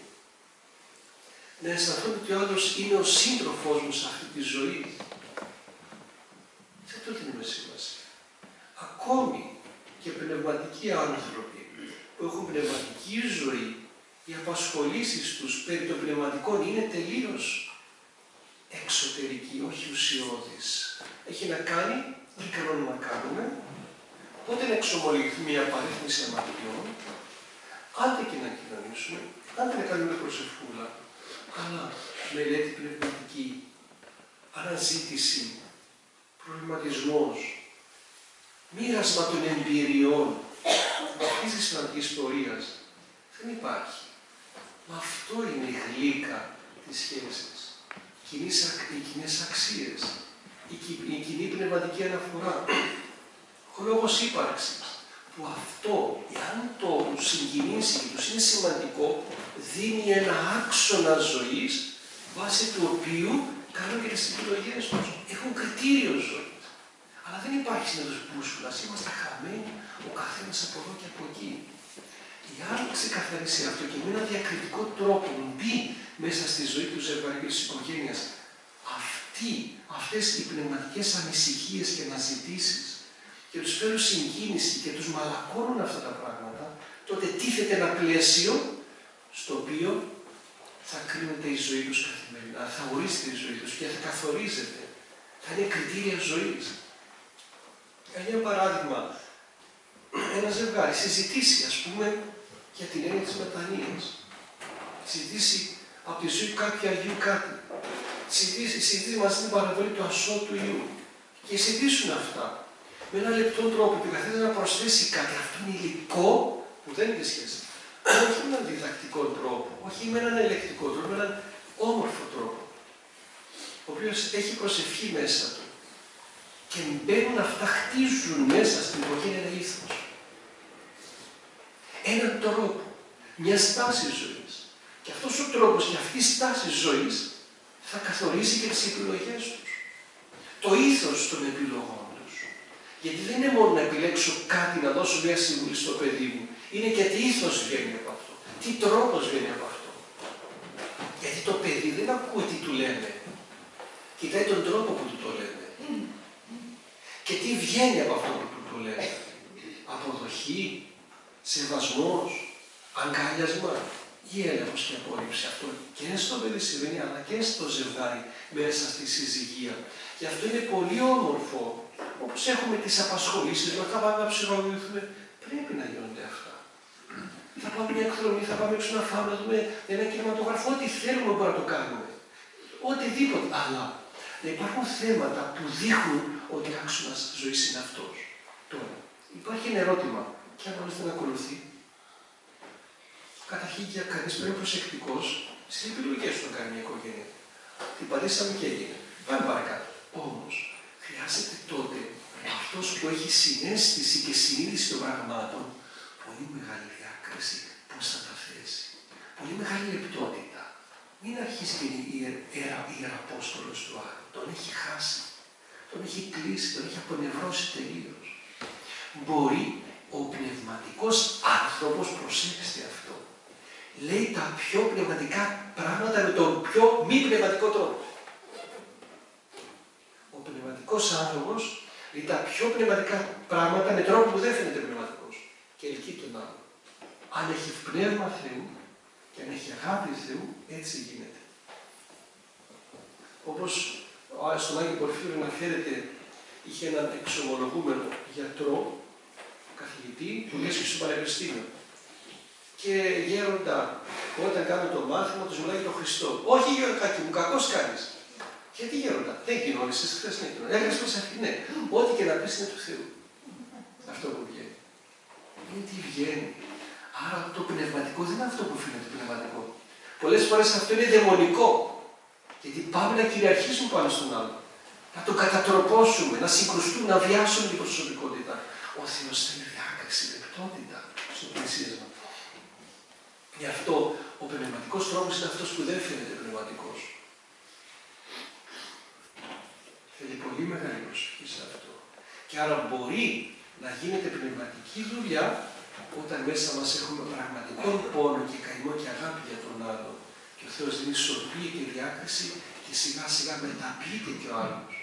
Speaker 1: να αισθανθούν ότι ο άλλος είναι ο σύντροφός μου σε αυτή τη ζωή. Σε αυτό την σημασία. Ακόμη και πνευματικοί άνθρωποι που έχουν πνευματική ζωή, οι απασχολήσεις τους περί των πνευματικών είναι τελείως εξωτερική, όχι ουσιώδης. Έχει να κάνει τι κανόνι να κάνουμε, πότε να εξομολογηθεί μια παρέθμιση αμαρτιών, άντε και να κοινωνήσουμε, άντε να κάνουμε προσευχούλα, αλλά μελέτη πνευματική, αναζήτηση, προβληματισμός, μοίρασμα των εμπειριών, αυτής της σημαντικής πορείας δεν υπάρχει. Μα αυτό είναι η γλύκα της σχέσης. Οι κοινές αξίες, η κοινή πνευματική αναφορά, ο λόγος ύπαρξης, που αυτό, εάν το συγκινήσει και τους είναι σημαντικό, δίνει ένα άξονα ζωής βάσει του οποίου κάνουν και τις επιλογές τους. Έχουν κριτήριο ζωής. Αλλά δεν υπάρχει συνέδρος μπούσουλας. Είμαστε χαμένοι ο καθένας από εδώ και από εκεί. Εάν ξεκαθαρίσει αυτό και με ένα διακριτικό τρόπο μπει μέσα στη ζωή τους ζευγαριού και της οικογένειας αυτοί, αυτές οι πνευματικές ανησυχίες και αναζητήσεις και τους φέρουν συγκίνηση και τους μαλακώνουν αυτά τα πράγματα, τότε τίθεται ένα πλαίσιο στο οποίο θα κρίνεται η ζωή τους καθημερινά, θα ορίζεται η ζωή τους και θα καθορίζεται. Θα είναι κριτήρια ζωής. Για παράδειγμα, ένα ζευγάρι συζητήσει, ας πούμε, για την έννοια της μετανοίας. Συζητήσει από τη ζωή κάποιου Αγίου κάτι. Συζητήσει, συζητήσει μαζί την παραβολή του ασώτου Ιού. Και συζητήσουν αυτά με ένα λεπτό τρόπο και καθένα να προσθέσει κάτι. Αυτό είναι υλικό που δεν έχει σχέση. όχι με έναν διδακτικό τρόπο, όχι με έναν ελεκτικό τρόπο, με έναν όμορφο τρόπο. Ο οποίος έχει προσευχή μέσα του. Και μπαίνουν αυτά, χτίζουν μέσα στην οικογένεια ένα ήθο. Έναν τρόπο, μιας στάση ζωής. Και αυτός ο τρόπος και αυτής η στάση ζωής θα καθορίσει και τις επιλογές τους. Το ήθος των επιλογών γιατί δεν είναι μόνο να επιλέξω κάτι, να δώσω μια συμβουλή στο παιδί μου. Είναι και τι ήθος βγαίνει από αυτό. Τι τρόπος βγαίνει από αυτό. Γιατί το παιδί δεν ακούει τι του λένε. Κοιτάει τον τρόπο που του το λένε. Και τι βγαίνει από αυτό που του το λένε. Αποδοχή, σεβασμός, αγκάλιασμα ή έλεγχος και απόρριψη. Αυτό και στο παιδί συμβαίνει αλλά και στο ζευγάρι μέσα στη συζυγία. Και αυτό είναι πολύ όμορφο όπως έχουμε τις απασχολήσεις μας, θα πάμε να ψυχολογηθούμε, πρέπει να γίνονται αυτά. Θα πάμε μια εκδρομή, θα πάμε έξω να φάμε, να δούμε ένα κινηματογράφο, ό,τι θέλουμε μπορούμε να το κάνουμε. Οτιδήποτε. Αλλά να υπάρχουν θέματα που δείχνουν ότι άξονα ζωής είναι αυτός. Τώρα, υπάρχει ένα ερώτημα, και αν όλο δεν ακολουθεί; Καταρχήν για κανεί πρέπει είναι προσεκτικός στι επιλογέ που κάνει μια οικογένεια. Την πατήσαμε και έγινε. Πάμε παρακάτω. Όμως, χρειάζεται τότε αυτός που έχει συνέστηση και συνείδηση των πραγμάτων πολύ μεγάλη διάκριση πώς θα τα θέσει. Πολύ μεγάλη λεπτότητα. Μην αρχίσει και η ιεραπόστολος του άλλου. Τον έχει χάσει. Τον έχει κλείσει, τον έχει απονευρώσει τελείως. Μπορεί ο πνευματικός άνθρωπος, προσέξτε αυτό, λέει τα πιο πνευματικά πράγματα με τον πιο μη πνευματικό τρόπο πνευματικός άνθρωπος λέει τα πιο πνευματικά πράγματα με τρόπο που δεν φαίνεται πνευματικός και ελκύει τον άλλο. Αν έχει πνεύμα Θεού και αν έχει αγάπη Θεού, έτσι γίνεται. Όπως στον Άγιο Πορφύριο αναφέρεται, είχε έναν εξομολογούμενο γιατρό, καθηγητή, που έσχε στο Πανεπιστήμιο. Και γέροντα, όταν κάνει το μάθημα, τους μιλάει για τον Χριστό. Όχι γέροντα, μου, κακό κάνεις. Γιατί γέροντα, δεν κοινώνησες, χθες δεν κοινώνησες. Έκανε μέσα αυτή, ναι. Ό,τι και να πεις είναι του Θεού. Αυτό που βγαίνει. Είναι τι βγαίνει; Άρα το πνευματικό δεν είναι αυτό που φαίνεται πνευματικό. Πολλές φορές αυτό είναι δαιμονικό. Γιατί πάμε να κυριαρχήσουμε πάνω στον άλλο. Να το κατατροπώσουμε, να συγκρουστούμε, να βιάσουμε την προσωπικότητα. Ο Θεός θέλει διάκριση, λεπτότητα στο πλησίασμα. Γι' αυτό ο πνευματικός τρόπος είναι αυτός που δεν φαίνεται πνευματικός. Θέλει πολύ μεγάλη προσοχή σε αυτό. Και άρα μπορεί να γίνεται πνευματική δουλειά όταν μέσα μας έχουμε πραγματικό πόνο και καημό και αγάπη για τον άλλο και ο Θεός δίνει ισορροπία και διάκριση και σιγά σιγά μεταποιείται και ο άλλος.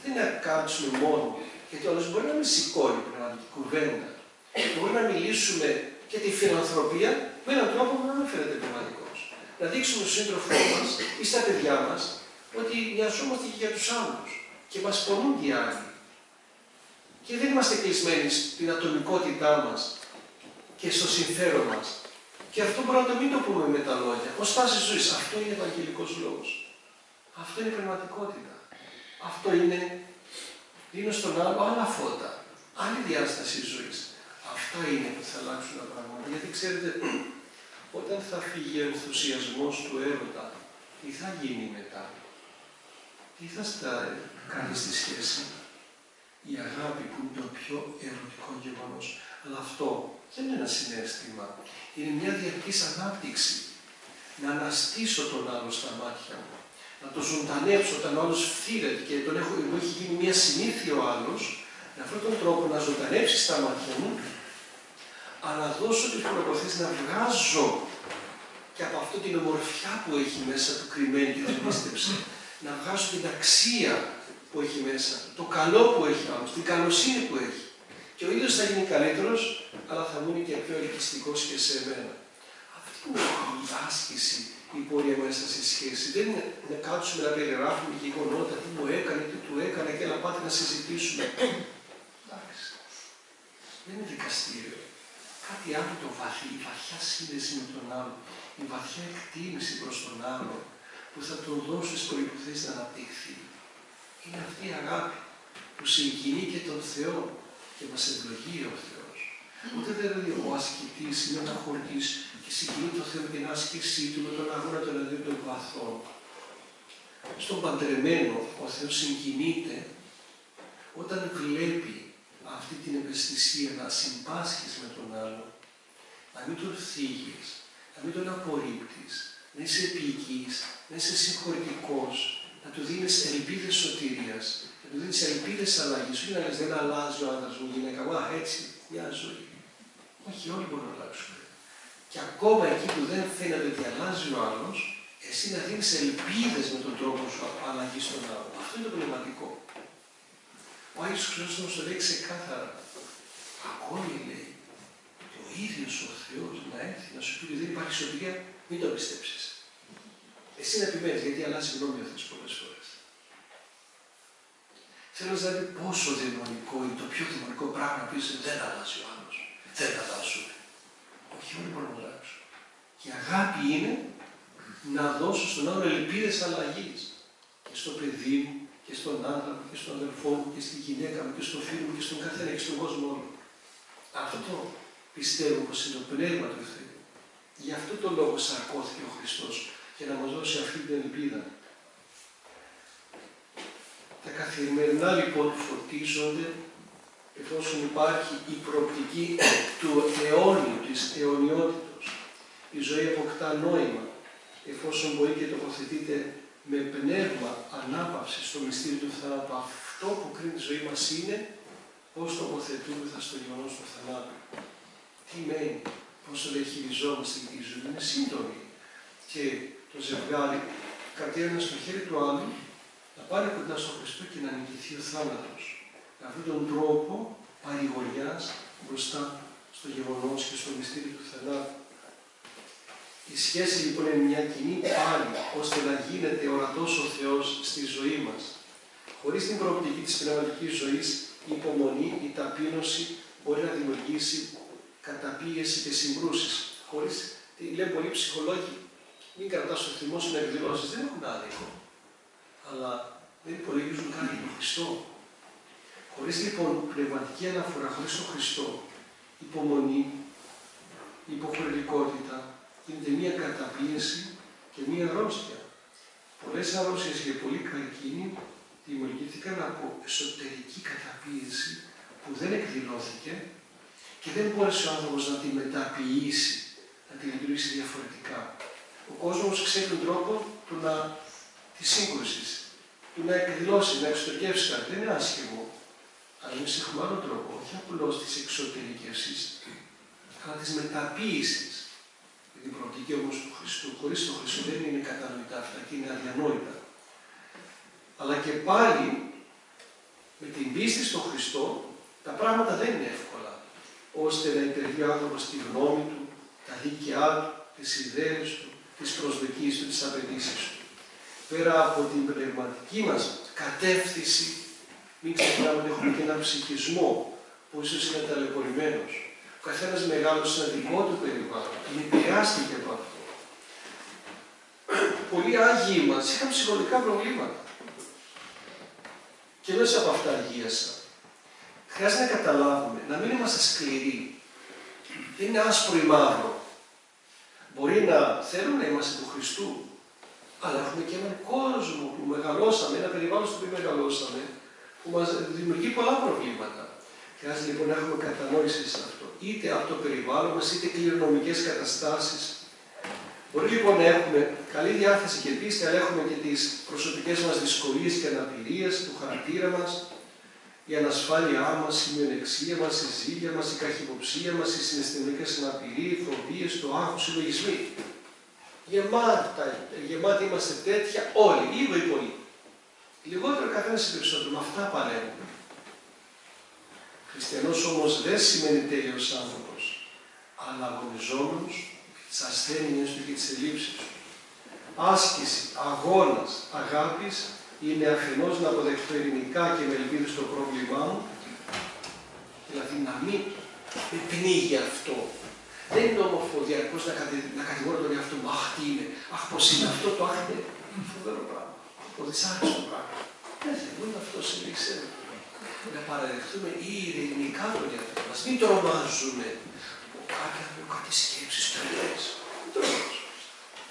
Speaker 1: Δεν είναι να κάτσουμε μόνο, γιατί ο άλλος μπορεί να μην σηκώνει πνευματική κουβέντα. Μπορεί να μιλήσουμε και τη φιλανθρωπία με έναν τρόπο που να μην φαίνεται πνευματικός. Να δείξουμε στον σύντροφό μας ή στα παιδιά μας ότι νοιαζόμαστε και για τους άλλους και μας πονούν οι άλλοι. Και δεν είμαστε κλεισμένοι στην ατομικότητά μας και στο συμφέρον μας. Και αυτό μπορούμε να μην το πούμε με τα λόγια. Ω στάση ζωής. Αυτό είναι ευαγγελικός λόγος. Αυτό είναι πνευματικότητα. Αυτό είναι. Δίνω στον άλλο άλλα φώτα. Άλλη διάσταση ζωής. Αυτά είναι που θα αλλάξουν τα πράγματα. Γιατί ξέρετε, όταν θα φύγει ο ενθουσιασμός του έρωτα, τι θα γίνει μετά; Τι θα στα κάνει στη σχέση; Η αγάπη που είναι το πιο ερωτικό γεγονός. Αλλά αυτό δεν είναι ένα συνέστημα. Είναι μια διαρκής ανάπτυξη. Να αναστήσω τον άλλο στα μάτια μου. Να το ζωντανέψω όταν ο άλλος φθήρεται και τον έχω, μου έχει γίνει μια συνήθεια ο άλλος, με αυτόν τον τρόπο να ζωντανέψει στα μάτια μου, αλλά να δώσω τις προποθέσει να βγάζω και από αυτή την ομορφιά που έχει μέσα του κρυμμένη και δεν πίστεψε, να βγάζω την αξία που έχει μέσα, το καλό που έχει άλλο, την καλοσύνη που έχει. Και ο ίδιος θα γίνει καλύτερος, αλλά θα μείνει και πιο ελκυστικός και σε μένα. Αυτή είναι η άσκηση, η πορεία μέσα στη σχέση. Δεν είναι να κάτσουμε να περιγράφουμε γεγονότα, τι μου έκανε, τι του έκανε και να πάτε να συζητήσουμε. Εντάξει. Δεν είναι δικαστήριο. Κάτι άλλο το βαθύ, η βαθιά σύνδεση με τον άλλο, η βαθιά εκτίμηση προς τον άλλο, που θα τον δώσεις τι προποθέσει να αναπτυχθεί. Είναι αυτή η αγάπη που συγκινεί και τον Θεό και μας ευλογεί ο Θεός. Ούτε δηλαδή ο ασκητής είναι ένα χορτής και συγκινεί το Θεό με την άσκησή του, με τον αγώνα των δηλαδή των βαθών. Στον παντρεμένο ο Θεός συγκινείται όταν βλέπει αυτή την ευαισθησία να συμπάσχεις με τον άλλο, να μην τον θίγεις, να μην τον απορρίπτεις, να είσαι επίοικης, να είσαι συγχωρητικός, να του δίνεις ελπίδες σωτηρίας, να του δίνεις ελπίδες αλλαγής. Όχι να λες δεν αλλάζει ο άντρας μου, γυναίκα μου, έτσι, μια ζωή. Όχι, όλοι μπορούν να αλλάξουν. Και ακόμα εκεί που δεν φαίνεται ότι αλλάζει ο άλλος, εσύ να δίνεις ελπίδες με τον τρόπο σου αλλαγή στον άλλο. Αυτό είναι το πνευματικό. Ο Άγιος Χριστός το λέει ξεκάθαρα. Ακόμη λέει, ο ίδιος ο Θεός να έρθει να σου πει ότι δεν υπάρχει σωτηρία, μην το πιστέψεις. Εσύ να επιμένεις, γιατί αλλάζει γνώμη ο Θεός πολλές φορές. Θέλω να δεις πόσο δημονικό είναι το πιο δημονικό πράγμα που είσαι δεν αλλάζει ο άλλος. Δεν αλλάζουν. Όχι όλοι μπορούν να αλλάξουν. Και η αγάπη είναι να δώσω στον άλλο ελπίδες αλλαγής. Και στο παιδί μου, και στον άντρα μου, και στον αδελφό μου, και στη γυναίκα μου, και στο φίλο μου, και στον καθένα, και στον κόσμο όλο. Αυτό πιστεύω πως είναι το πνεύμα του Θεού. Γι' αυτό το λόγο σαρκώθηκε ο Χριστός και να μας δώσει αυτή την ελπίδα. Τα καθημερινά λοιπόν φωτίζονται εφόσον υπάρχει η προοπτική του αιώνιου, της αιωνιότητος. Η ζωή αποκτά νόημα εφόσον μπορεί και τοποθετείται με πνεύμα ανάπαυση στο μυστήριο του θανάτου. Αυτό που κρίνει τη ζωή μας είναι πώς τοποθετούμεθα στο γεγονός του θανάτου. Τι μένει, πώς το διαχειριζόμαστε τη ζωή. Είναι σύντομη. Και το ζευγάρι ένα στο χέρι του άλλου να πάρει κοντά στον Χριστό και να νικηθεί ο θάνατος. Με αυτόν τον τρόπο παρηγοριάς μπροστά στο γεγονός και στο μυστήριο του θανάτου. Η σχέση λοιπόν είναι μια κοινή πάλι ώστε να γίνεται ορατός ο Θεός στη ζωή μας. Χωρίς την προοπτική της πνευματικής ζωής, η υπομονή, η ταπείνωση μπορεί να δημιουργήσει καταπίεση και συγκρούσεις. Χωρίς, λένε πολλοί ψυχολόγοι, μην κρατάς το θυμό σου να εκδηλώσεις. Δεν έχουν άδικο. Αλλά δεν υπολογίζουν καν τον Χριστό. Χωρίς λοιπόν πνευματική αναφορά, χωρίς τον Χριστό, υπομονή, υποχρεωτικότητα, γίνεται μία καταπίεση και μία αρρώστια. Πολλές αρρώστιες και πολλοί καρκίνοι δημιουργήθηκαν από εσωτερική καταπίεση που δεν εκδηλώθηκε και δεν μπόρεσε ο άνθρωπος να τη μεταποιήσει, να τη λειτουργήσει διαφορετικά. Ο κόσμος ξέρει τον τρόπο του να της σύγκρουσης, του να εκδηλώσει, να εξωτερικεύσει κάτι. Δεν είναι άσχημο. Αλλά εμεί έχουμε άλλο τρόπο, όχι απλώς της εξωτερικεύσης, αλλά της μεταποίηση. Την προοπτική όμως του Χριστού, χωρίς τον Χριστό δεν είναι κατανοητά αυτά και είναι αδιανόητα. Αλλά και πάλι με την πίστη στον Χριστό τα πράγματα δεν είναι εύκολα ώστε να υπερβεί ο άνθρωπος τη γνώμη του, τα δίκαιά του, τις ιδέες του, τις προσδοκίες του, τις απαιτήσεις του. Πέρα από την πνευματική μας κατεύθυνση, μην ξεχνάμε ότι έχουμε και ένα ψυχισμό που ίσως είναι ταλαιπωρημένος. Ο καθένας μεγάλος ένα δικό του περιβάλλον. Επηρεάστηκε από αυτό. Πολλοί άγιοι μας είχαν ψυχολογικά προβλήματα. Και μέσα από αυτά αγίασα. Χρειάζεται να καταλάβουμε, να μην είμαστε σκληροί. Δεν είναι άσπρο ή μαύρο. Μπορεί να θέλουμε να είμαστε του Χριστού, αλλά έχουμε και έναν κόσμο που μεγαλώσαμε, ένα περιβάλλον στο οποίο μεγαλώσαμε, που μας δημιουργεί πολλά προβλήματα. Χρειάζεται λοιπόν να έχουμε κατανόηση σε αυτό. Είτε από το περιβάλλον μας, είτε κληρονομικές καταστάσεις. Μπορεί λοιπόν να έχουμε καλή διάθεση και πίστη, αλλά έχουμε και τις προσωπικές μας δυσκολίες και αναπηρίες, του χαρακτήρα μας, η ανασφάλειά μας, η μειονεξία μας, η ζήλια μας, η καχυποψία μας, οι συναισθηματικές αναπηρίες, οι φοβίες, το άγχος, οι λογισμοί. Γεμάτα, γεμάτοι είμαστε τέτοια όλοι, λίγο ή πολύ. Λιγότερο καθένας ή περισσότερο. Με αυτά παλεύουμε. Χριστιανός όμως δεν σημαίνει τέλειος άνθρωπος, αλλά αγωνιζόμενος τις ασθένειε του και τις ελλείψεις του. Άσκηση, αγώνας, αγάπης είναι αφενός να αποδεχτώ ειρηνικά και με ελπίδες το πρόβλημά μου, δηλαδή να μην με πνίγει αυτό. Δεν είναι όμορφο διαρκώ να, κατη, να κατηγορώ τον εαυτό μου. Αχ, τι είναι, αχ, πώς είναι αυτό, το αχ, είναι φοβερό πράγμα. Το δυσάρεστο πράγμα. Δεν θέλουμε αυτό σε ξέρω. Να παραδεχτούμε ειρηνικά τον εαυτό μας. Μην τρομάζουμε. Κάποια μου κάτι σκέψεις τρελέ.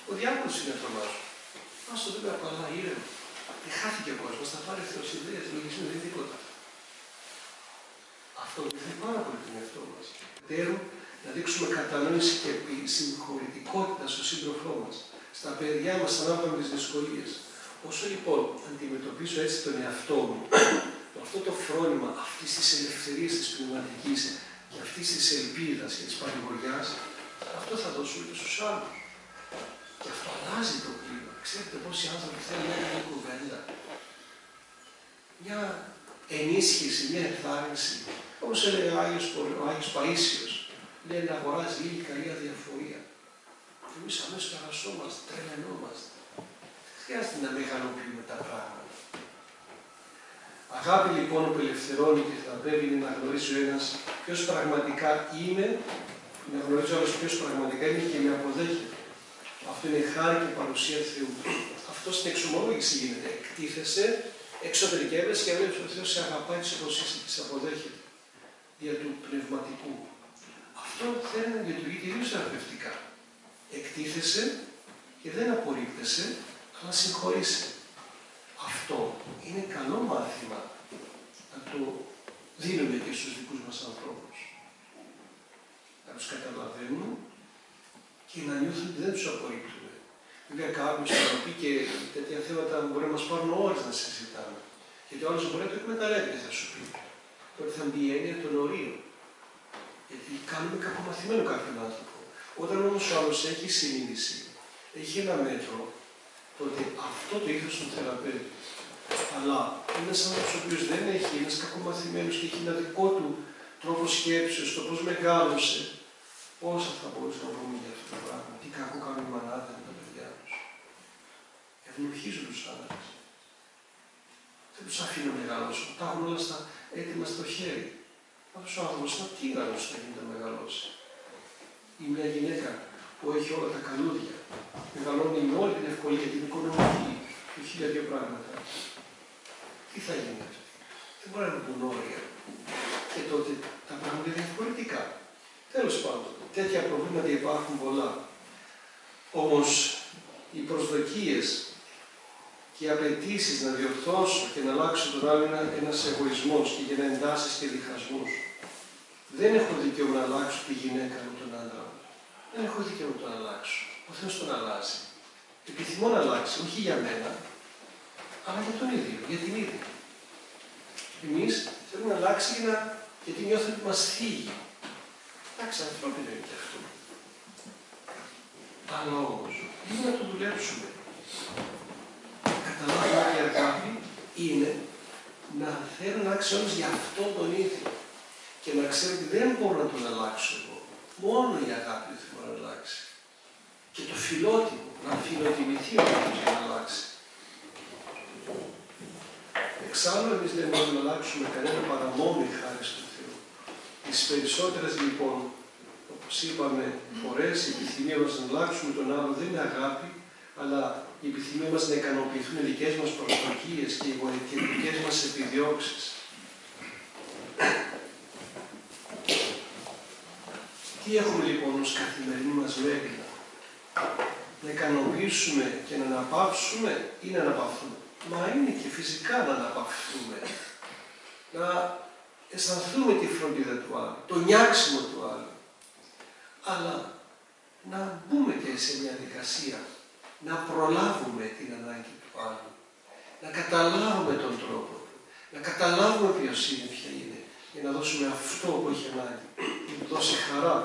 Speaker 1: Ο διάβολος είναι τρομάζω. Α το δούμε καλά, ήρεμο. Και χάθηκε ο κόσμος, θα πάρει θεοσυνδέε, λογισμοί, δεν τίποτα. Αυτό βοηθάει πάρα πολύ τον εαυτό μας. Τέλο, να δείξουμε κατανόηση και συγχωρητικότητα στον σύντροφό μας, στα παιδιά μας ανάλογα με τι δυσκολίες. Όσο λοιπόν αντιμετωπίζω έτσι τον εαυτό μου, με αυτό το φρόνημα αυτής της ελευθερίας της πνευματικής και αυτής της ελπίδας και της παρηγοριάς, αυτό θα δώσουμε και στους άλλους. Και αυτό αλλάζει το κλίμα. Ξέρετε πόσοι άνθρωποι θέλουν να μια κουβέντα; Μια ενίσχυση, μια ενθάρρυνση. Όπως έλεγε ο Άγιος, ο Άγιος Παΐσιος, λέει να αγοράζει λίγη καλή αδιαφορία. Εμείς αμέσως καρασόμαστε, τρελαινόμαστε. Χρειάζεται να μεγαλοποιούμε τα πράγματα. Αγάπη λοιπόν που ελευθερώνει και θεραπεύει είναι να γνωρίζει ο ένας ποιος πραγματικά είμαι, να γνωρίζει ο άλλος ποιος πραγματικά είναι και με αποδέχεται. Αυτό είναι χάρη και παρουσία Θεού. Αυτό στην εξομολόγηση γίνεται. Εκτίθεσαι, εξωτερικεύεσαι και βλέπεις ότι ο Θεός σε αγαπάει, τι υποσχέσει τι αποδέχεται. Δια του πνευματικού. Αυτό δεν λειτουργεί κυρίως θεραπευτικά. Εκτίθεσαι και δεν απορρίπτεσαι, αλλά συγχωρείσαι. Αυτό είναι καλό μάθημα να το δίνουμε και στους δικούς μας ανθρώπους. Να τους καταλαβαίνουν και να νιώθουν ότι δεν τους απορρίπτουμε. Βέβαια, κάποιος θα πει και τέτοια θέματα μπορεί να μας πάρουν ώρες να συζητάμε. Γιατί ο άλλος μπορεί να το εκμεταλλεύεται, θα σου πει. Τότε θα μπει η έννοια των ορίων. Γιατί κάνουμε κακομαθημένο κάποιον άνθρωπο. Όταν όμως ο άλλος έχει συνείδηση, έχει ένα μέτρο, τότε αυτό το ήθο του θεραπεύει. Αλλά ένας άνθρωπος ο οποίος δεν έχει, ένας κακομαθημένος και έχει ένα δικό του τρόπο σκέψεω, το πώς μεγάλωσε, Πόσα θα μπορούσαμε να πούμε για αυτό το πράγμα, τι κακό κάνουν οι μανάδες με τα παιδιά τους. Ευνοχίζουν τους άντρες. Δεν Δεν τους αφήνω να μεγαλώσουν. Τα έχουν όλα στα έτοιμα στο χέρι. Αυτός ο άνθρωπος είναι τίγανο να γίνει να μεγαλώσει. Ή μια γυναίκα που έχει όλα τα καλούδια. Μεγαλώνει με όλη την ευκολία, την οικονομική, και χίλια δύο πράγματα. Τι θα γίνει αυτό; Δεν μπορεί να μπουν όρια. Και τότε τα πράγματα είναι διαφορετικά. Τέλος πάντων, τέτοια προβλήματα υπάρχουν πολλά. Όμως οι προσδοκίες και οι απαιτήσεις να διορθώσω και να αλλάξω τον άλλο είναι ένας εγωισμός και για να εντάσεις και διχασμούς. Δεν έχω δικαίωμα να αλλάξω τη γυναίκα με τον άντρα μου. Δεν έχω δικαίωμα να τον αλλάξω. Ο Θεός τον αλλάζει. Επιθυμώ να αλλάξει, όχι για μένα, αλλά για τον ίδιο, για την ίδια. Εμείς θέλουμε να αλλάξει για να, γιατί νιώθουμε ότι μας φύγει. Εντάξει, ανθρώπινο είναι και αυτό. Αλλά όμως, είναι να το δουλέψουμε. Καταλάβουμε ότι η αγάπη είναι να θέλω να αλλάξει όλους για αυτόν τον ίδιο. Και να ξέρω ότι δεν μπορώ να τον αλλάξω εγώ. Μόνο η αγάπη δεν μπορεί να αλλάξει. Και το φιλότιμο, να φιλοτιμηθεί ο άνθρωπος για να αλλάξει. Εξάλλου εμείς δεν μπορούμε να αλλάξουμε κανένα παρά μόνο η χάρη του Θεού. Τις περισσότερες λοιπόν, όπως είπαμε, φορές η επιθυμία μας να αλλάξουμε τον άλλο δεν είναι αγάπη, αλλά η επιθυμία μας να ικανοποιηθούν οι δικές μας προσδοκίες και οι δικές μας επιδιώξεις. Τι έχουμε λοιπόν ως καθημερινή μας μέρη, να ικανοποιήσουμε και να αναπαύσουμε ή να αναπαυθούμε; Μα είναι και φυσικά να αναπαυθούμε. Να αισθανθούμε τη φροντίδα του άλλου, το νιάξιμο του άλλου. Αλλά να μπούμε και σε μια δικασία να προλάβουμε την ανάγκη του άλλου, να καταλάβουμε τον τρόπο του, να καταλάβουμε ποιος είναι, ποια είναι, για να δώσουμε αυτό που έχει ανάγκη, να του δώσει χαρά.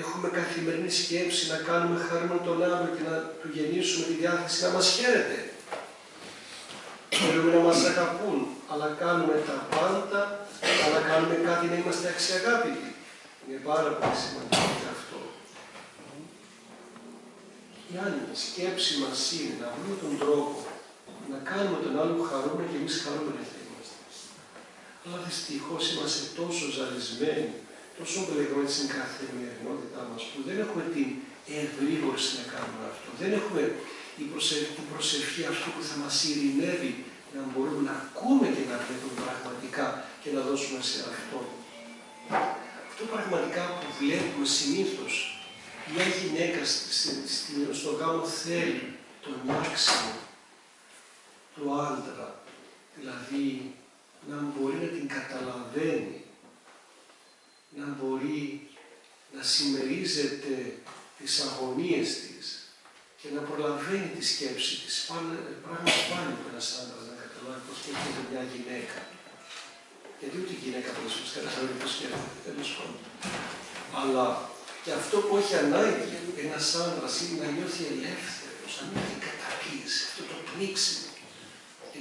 Speaker 1: Έχουμε καθημερινή σκέψη να κάνουμε χαρούμενο τον άλλο και να του γεννήσουμε τη διάθεση να μας χαίρεται. Θέλουμε να μας αγαπούν, αλλά κάνουμε τα πάντα, αλλά κάνουμε κάτι να είμαστε αξιαγάπητοι. Είναι πάρα πολύ σημαντικό και αυτό αν η σκέψη μας είναι να βρούμε τον τρόπο να κάνουμε τον άλλο χαρούμενο και εμείς χαρούμενοι θα είμαστε. Αλλά δυστυχώς είμαστε τόσο ζαλισμένοι, τόσο μπλεγμένοι στην καθημερινότητά μας που δεν έχουμε την ευρύγορση να κάνουμε αυτό. Δεν έχουμε την προσευχή, αυτή που θα μας ειρηνεύει να μπορούμε να ακούμε και να βλέπουμε πραγματικά και να δώσουμε σε αυτό. Αυτό πραγματικά που βλέπουμε συνήθως μια γυναίκα στο γάμο θέλει τον άξιο του άντρα, δηλαδή να μπορεί να την καταλαβαίνει, να μπορεί να συμμερίζεται τις αγωνίες της και να προλαβαίνει τη σκέψη της. Πράγμα πάλι που ένας άντρας να καταλάβει πώς σκέφτεται μια γυναίκα. Γιατί ούτε η γυναίκα πολλές φορές καταλαβαίνει πώς σκέφτεται, τέλος πάντων. Αλλά και αυτό που έχει ανάγκη ένα άντρα είναι να νιώθει ελεύθερος, να νιώθει καταπίεση, αυτό το πνίξιμο.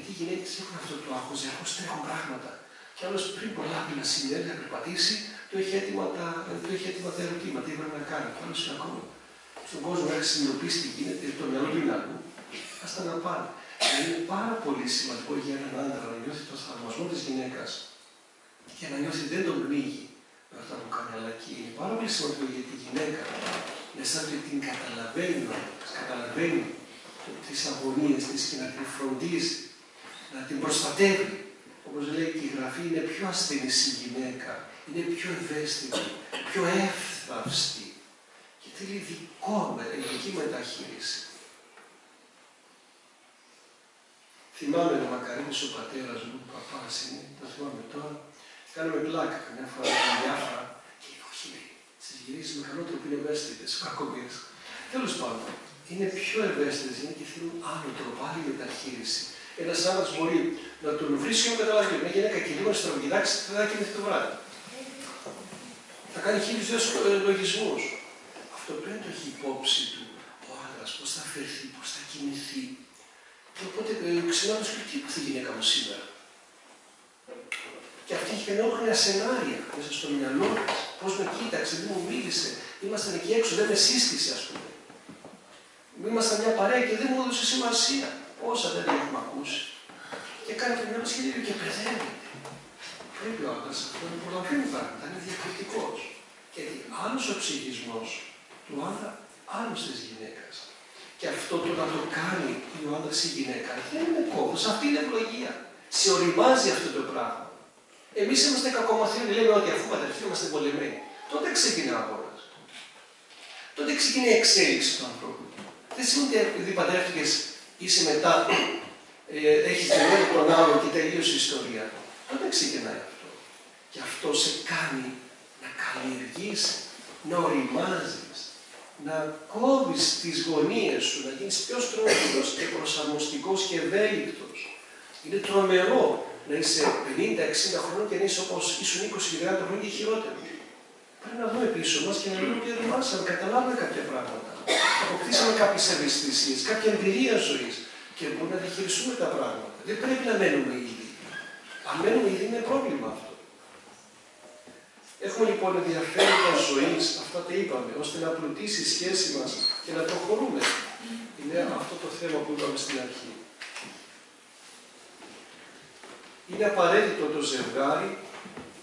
Speaker 1: Γιατί οι γυναίκε έχουν αυτό το άγχος, διαρκώ τρέχουν πράγματα. Και άλλος πριν πολλά μήνα συνέλθει να περπατήσει, το έχει έτοιμα τα, το έχει έτοιμα τα ερωτήματα, τι πρέπει να κάνει. Και άλλο είναι ακόμα στον κόσμο να έχει συνειδητοποιήσει τι γίνεται, το μυαλό του είναι αλλού. Α τα να πάνε. είναι πάρα πολύ σημαντικό για έναν άντρα να νιώθει το θαυμασμό της γυναίκας και να νιώθει δεν τον πνίγει αυτά που κάνει, αλλά και είναι πάρα πολύ σημαντικό για τη γυναίκα να αισθάνεται ότι την καταλαβαίνει ο καταλαβαίνει τις αγωνίες της και να την φροντίζει, να την προστατεύει. Όπως λέει και η γραφή, είναι πιο ασθενής η γυναίκα, είναι πιο ευαίσθητη, πιο εύθραυστη και θέλει δικό με, ειδική μεταχείριση. Θυμάμαι να μακαρίνησε ο πατέρας μου, ο παπάς είναι, το θυμάμαι τώρα, Κάνουμε πλάκα καμιά φορά με διάφορα και όχι λέει, στις γυρίζεις με καλό τρόπο είναι ευαίσθητες, (laughs) κακομίες. Τέλος πάντων, είναι πιο ευαίσθητες, είναι και θέλουν άλλο τρόπο, άλλη μεταχείριση. Ένας άνθρωπος μπορεί να τον βρίσκει και να καταλάβει μια γυναίκα και λίγο να στραβοκοιτάξει, θα κοιμηθεί το βράδυ. Θα κάνει χίλιους δύο λογισμούς. Αυτό πρέπει να το έχει υπόψη του ο άντρας, πώς θα φερθεί, πώς θα κοιμηθεί. Και οπότε ε, ξενά του τι θα η γυναίκα μου σήμερα. Και αυτή είχε ενόχλια σενάρια μέσα στο μυαλό της. Πώς με κοίταξε, δεν μου μίλησε. Ήμασταν εκεί έξω, δεν με σύστησε, ας πούμε. Ήμασταν μια παρέα και δεν μου έδωσε σημασία. Πόσα δεν τα έχουμε ακούσει. Και κάνει το μυαλό σχεδίο και παιδεύεται. Πρέπει ο άντρας αυτό να προλαβαίνει πράγματα, να είναι διακριτικός. Γιατί άλλος ο ψυχισμός του άντρα, άλλος της γυναίκας. Και αυτό το να το κάνει ο άντρας ή η γυναίκα δεν είναι κόμμα. Αυτή είναι ευλογία. Σε οριμάζει αυτό το πράγμα. Εμείς είμαστε κακομαθημένοι, λέμε ότι αφού παντρευτεί είμαστε πολεμένοι. Τότε ξεκινά ο αγώνας. Τότε ξεκινάει η εξέλιξη του ανθρώπου. Δεν σημαίνει ότι επειδή παντρεύτηκες είσαι μετά, ε, έχεις τελειώσει τον άλλο και τελείωσε η ιστορία. Τότε ξεκινάει αυτό. Και αυτό σε κάνει να καλλιεργήσει, να οριμάζεις, να κόβεις τις γωνίες σου, να γίνεις πιο στροφιλός και προσαρμοστικός και ευέλικτος. Είναι τρομερό να είσαι 50-60 χρόνια και να είσαι όπως ήσουν 20-30 χρόνια και χειρότερος. Πρέπει να δούμε πίσω μας και να δούμε ότι οριμάσαμε, καταλάβουμε κάποια πράγματα. Αποκτήσαμε κάποιες ευαισθησίες, κάποια εμπειρία ζωής και μπορούμε να διαχειριστούμε τα πράγματα. Δεν πρέπει να μένουμε ήδη. Αν μένουμε ήδη είναι πρόβλημα αυτό. Έχουμε λοιπόν ενδιαφέροντα ζωή, αυτά τα είπαμε, ώστε να πλουτίσει η σχέση μας και να προχωρούμε. Είναι αυτό το θέμα που είπαμε στην αρχή. Είναι απαραίτητο το ζευγάρι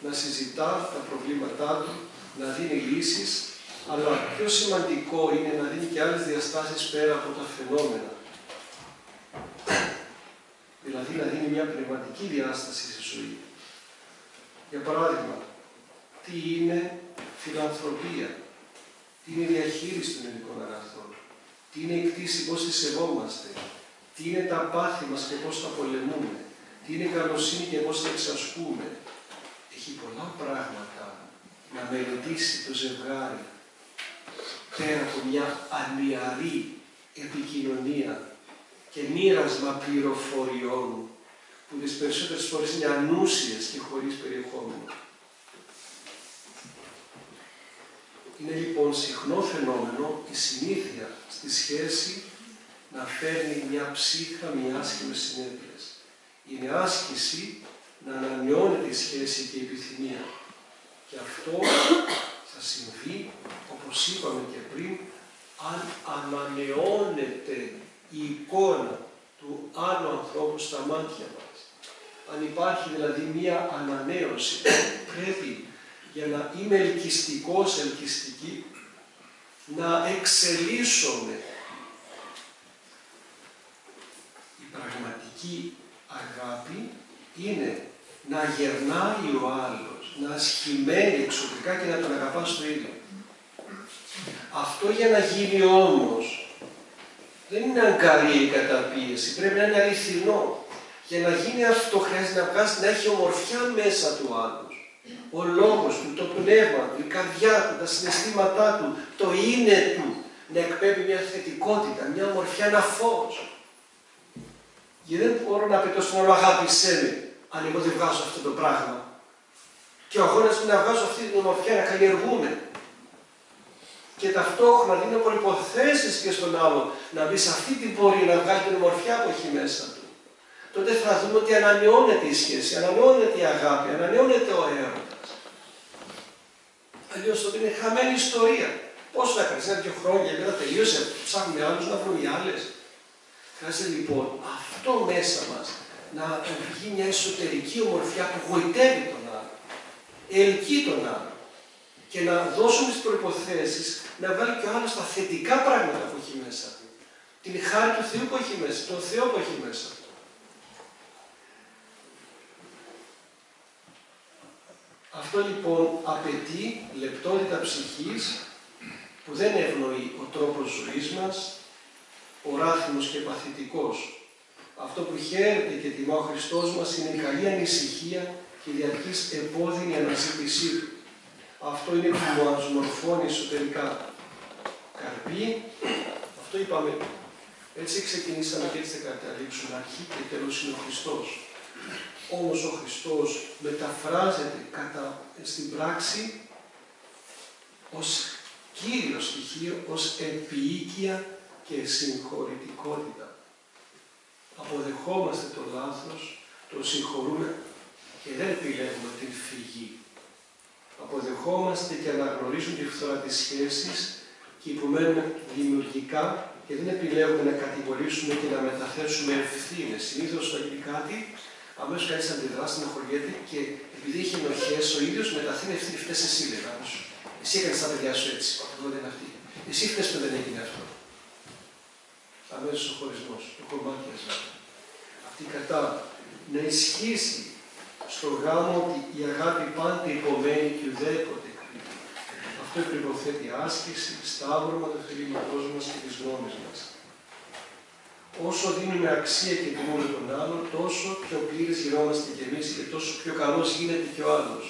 Speaker 1: να συζητά τα προβλήματά του, να δίνει λύσεις, αλλά πιο σημαντικό είναι να δίνει και άλλες διαστάσεις πέρα από τα φαινόμενα. Δηλαδή να δίνει μια πνευματική διάσταση στη ζωή. Για παράδειγμα, τι είναι φιλανθρωπία, τι είναι η διαχείριση των ελληνικών αγαθών, τι είναι η κτήση, πώς τη σεβόμαστε, τι είναι τα πάθη μας και πώς τα πολεμούμε, τι είναι η καλοσύνη και πώς τα εξασκούμε; Έχει πολλά πράγματα να μελετήσει το ζευγάρι πέρα από μια ανιαρή επικοινωνία και μοίρασμα πληροφοριών που τις περισσότερες φορές είναι ανούσιες και χωρίς περιεχόμενο. Είναι λοιπόν συχνό φαινόμενο η συνήθεια στη σχέση να φέρνει μια ψύχα, μια άσχημη συνέπειες. Είναι άσκηση να ανανεώνεται η σχέση και η επιθυμία. Και αυτό θα συμβεί, όπως είπαμε και πριν, αν ανανεώνεται η εικόνα του άλλου ανθρώπου στα μάτια μας. Αν υπάρχει δηλαδή μία ανανέωση, πρέπει για να είμαι ελκυστικός, ελκυστική, να εξελίσσομαι. Η πραγματική αγάπη είναι να γερνάει ο άλλος, να σχημαίνει εξωτερικά και να τον αγαπά στο ίδιο. Αυτό για να γίνει όμως, δεν είναι αγκαλή η καταπίεση, πρέπει να είναι αληθινό. Για να γίνει αυτό χρειάζεται να βγάζει, να έχει ομορφιά μέσα του άλλου ο λόγος του, το πνεύμα του, η καρδιά του, τα συναισθήματά του, το είναι του, να εκπέμπει μια θετικότητα, μια ομορφιά, ένα φως. Γιατί δεν μπορώ να πετώ στον άλλο αγάπησέ με, αν εγώ δεν βγάζω αυτό το πράγμα. Και ο αγώνας είναι να βγάζω αυτή την ομορφιά, να καλλιεργούμε. Και ταυτόχρονα δίνω προϋποθέσεις και στον άλλο να μπει σε αυτή την πορεία, να βγάλει την ομορφιά που έχει μέσα του. Τότε θα δούμε ότι ανανεώνεται η σχέση, ανανεώνεται η αγάπη, ανανεώνεται ο έρωτας. Αλλιώς τότε είναι χαμένη ιστορία. Πόσο θα κρατήσει, ένα-δύο χρόνια, μετά τελείωσε, ψάχνουμε άλλους να βρούμε άλλες. Χρειάζεται λοιπόν αυτό μέσα μας να βγει μια εσωτερική ομορφιά που γοητεύει τον άλλο, ελκύει τον άλλο και να δώσουμε τις προποθέσει να βάλει και ο άλλος τα θετικά πράγματα που έχει μέσα του. Την χάρη του Θεού που έχει μέσα, τον Θεό που έχει μέσα του. Αυτό λοιπόν απαιτεί λεπτότητα ψυχής που δεν ευνοεί ο τρόπος ζωής μας, οράθιμος και παθητικός. Αυτό που χαίρεται και τιμά ο Χριστός μας είναι η καλή ανησυχία και η διαρκής επώδυνη αναζήτησή του. Αυτό είναι που μας μορφώνει εσωτερικά. Καρπή, αυτό είπαμε, έτσι ξεκινήσαμε και έτσι θα καταλήξουμε, αρχή και τέλος είναι ο Χριστός. Όμως ο Χριστός μεταφράζεται κατά, στην πράξη ως κύριο στοιχείο, ως επιοίκεια και συγχωρητικότητα. Αποδεχόμαστε το λάθος, το συγχωρούμε και δεν επιλέγουμε την φυγή. Αποδεχόμαστε και αναγνωρίζουμε τη φθορά της σχέσης και υπομένουμε δημιουργικά και δεν επιλέγουμε να κατηγορήσουμε και να μεταθέσουμε ευθύνες. Συνήθως όταν γίνει κάτι, αμέσως κανείς αντιδρά, στενοχωριέται και επειδή έχει ενοχές, ο ίδιος μεταθέτει ευθύνη. Φταίει εσύ, λέει Εσύ έκανες τα παιδιά σου έτσι. Εγώ δεν είναι αυτή. Εσύ φταίει που δεν έγινε αυτό. Αμέσως ο χωρισμός, ο κομμάτιασμα. Αυτή κατά να ισχύσει στο γάμο ότι η αγάπη πάντα υπομένει και ουδέποτε αυτό προποθέτει άσκηση, σταύρωμα του θελήματός μας και της γνώμης μας. Όσο δίνουμε αξία και τιμούμε τον άλλον, τόσο πιο πλήρες γινόμαστε κι εμείς και τόσο πιο καλός γίνεται και ο άλλος.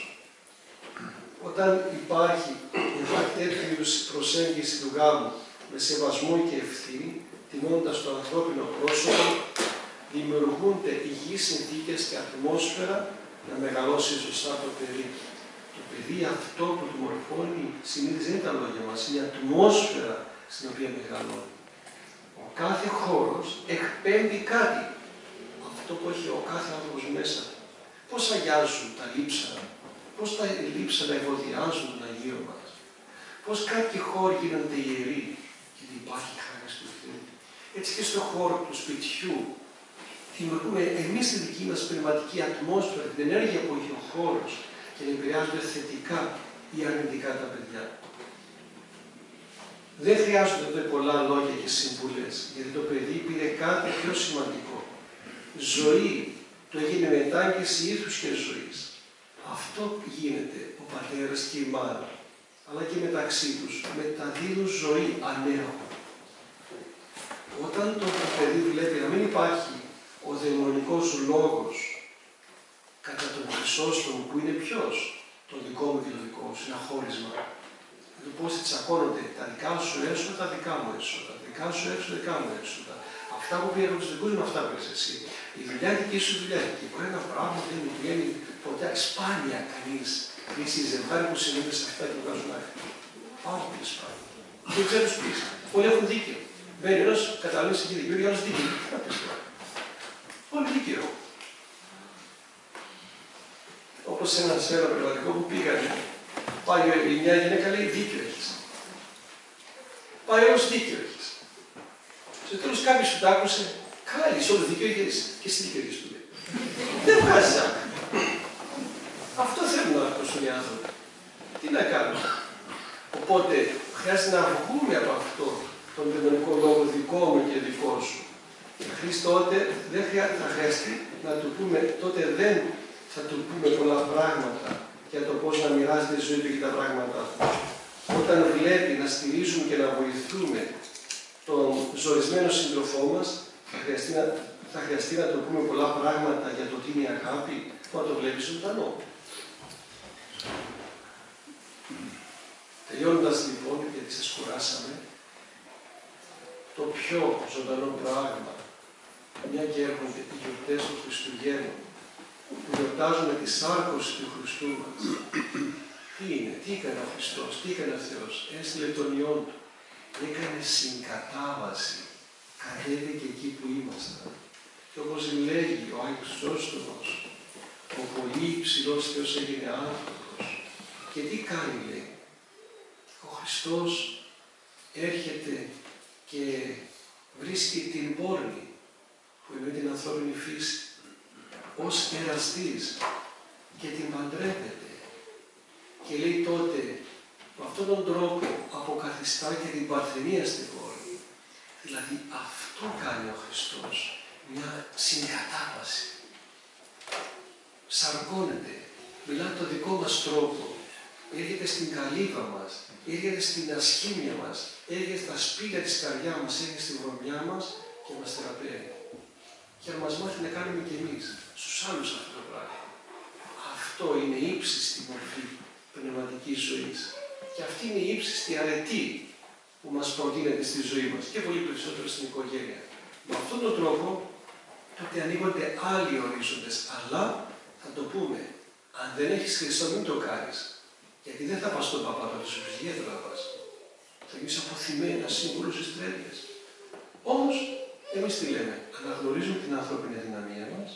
Speaker 1: Όταν υπάρχει, υπάρχει τέτοιου προσέγγιση του γάμου με σεβασμό και ευθύνη, τιμώντας το ανθρώπινο πρόσωπο, δημιουργούνται υγιείς συνθήκες και ατμόσφαιρα να μεγαλώσει σωστά το παιδί. Το παιδί αυτό που του μορφώνει συνήθως δεν είναι τα λόγια μας, είναι η ατμόσφαιρα στην οποία μεγαλώνει. Ο κάθε χώρος εκπέμπει κάτι. Αυτό που έχει ο κάθε άνθρωπος μέσα. Πώς αγιάζουν τα λείψανα, πώς τα λείψανα ευωδιάζουν τον Αγίο μας. Πώς κάποιοι χώροι γίνονται ιεροί, γιατί υπάρχει χάρη του Θεού. Έτσι και στο χώρο του σπιτιού δημιουργούμε εμείς τη δική μας πνευματική ατμόσφαιρα, την ενέργεια που έχει ο χώρος και να επηρεάζονται θετικά ή αρνητικά τα παιδιά. Δεν χρειάζονται πολλά λόγια και συμβουλές, γιατί το παιδί πήρε κάτι πιο σημαντικό. Ζωή, το έγινε μετάγκηση ήθους και ζωής. Αυτό γίνεται ο πατέρας και η μάνα, αλλά και μεταξύ τους, μεταδίδουν ζωή ανέχω. Όταν το παιδί βλέπει να μην υπάρχει ο δαιμονικός λόγος κατά τον Χρυσόστομο που είναι ποιος, το δικό μου και το δικό σου, ένα χώρισμα. Το πώς τσακώνονται τα δικά σου έσοδα, τα δικά μου έσοδα, τα δικά σου έσοδα, τα δικά μου έσοδα. Αυτά που πήραν του δικού μου, αυτά πήρες εσύ. Η δουλειά δική σου δουλειά δική. Μπορεί ένα πράγμα δεν μου βγαίνει ποτέ σπάνια κανείς. Είσαι ζευγάρι που συνήθως αυτά και βγάζουν άκρη. Πάρα πολύ σπάνια. Δεν ξέρω πεις. Πολλοί έχουν δίκιο. Μπαίνει ένα καταλήγει και δικαιώργη, άλλος δίκιο. Πολύ δίκαιο. Όπως ένα σε ένα περιβαλλοντικό που πήγανε. Πάει μια γυναίκα λέει δίκιο έχεις. Πάει όλο δίκιο έχεις. Στο τέλος κάποιος σου τα άκουσε, καλά είσαι όλο δίκιο έχεις και εσύ δίκιο έχεις του λέει. Δεν βγάζεις Αυτό θέλουν να ακούσουν οι άνθρωποι. Τι να κάνουμε. Οπότε χρειάζεται να βγούμε από αυτό τον δαιμονικό λόγο δικό μου και δικό σου Χρήστο, τότε δεν θα χρειαστεί να του πούμε, τότε δεν θα του πούμε πολλά πράγματα για το πώς να μοιράζεται η ζωή του και τα πράγματα Όταν βλέπει να στηρίζουμε και να βοηθούμε τον ζορισμένο σύντροφό μας, θα χρειαστεί, να, θα χρειαστεί να του πούμε πολλά πράγματα για το τι είναι η αγάπη, που να το βλέπεις ζωντανό. Τελειώνοντας λοιπόν, γιατί σας κουράσαμε, το πιο ζωντανό πράγμα μια και έρχονται οι γιορτές των Χριστουγέννων, που γιορτάζουμε τη σάρκωση του Χριστού μας. Τι είναι, τι έκανε ο Χριστός, τι έκανε ο Θεός, έστειλε τον ιό του, έκανε συγκατάβαση, κατέβηκε εκεί που ήμασταν. Και όπως λέγει ο Άγιος Ζώστομος, ο πολύ υψηλός Θεός έγινε άνθρωπος. Και τι κάνει, λέει, ο Χριστός έρχεται και βρίσκει την πόρνη που είναι την ανθρώπινη φύση, ως εραστής και την παντρεύεται. Και λέει τότε, με αυτόν τον τρόπο αποκαθιστά και την παρθενία στην πόλη. Δηλαδή αυτό κάνει ο Χριστός, μια συγκατάβαση. Σαρκώνεται, μιλά το δικό μας τρόπο, έρχεται στην καλύβα μας, έρχεται στην ασχήμια μας, έρχεται στα σπίτια της καρδιάς μας, έρχεται στη βρωμιά μας και μας θεραπεύει και να μας μάθει να κάνουμε κι εμείς, στους άλλους αυτό το πράγμα. Αυτό είναι η ύψιστη μορφή πνευματικής ζωής. Και αυτή είναι η ύψιστη αρετή που μας προτείνεται στη ζωή μας και πολύ περισσότερο στην οικογένεια. Με αυτόν τον τρόπο τότε ανοίγονται άλλοι ορίζοντες, αλλά θα το πούμε, αν δεν έχεις Χριστό μην το κάνεις. Γιατί δεν θα πας στον παπά να τους πεις, θα πας. Θα γίνεις αποθυμένας σύμβουλος στις τρέλειες. Όμως εμείς τι λέμε, αναγνωρίζουμε την ανθρώπινη δυναμία μας,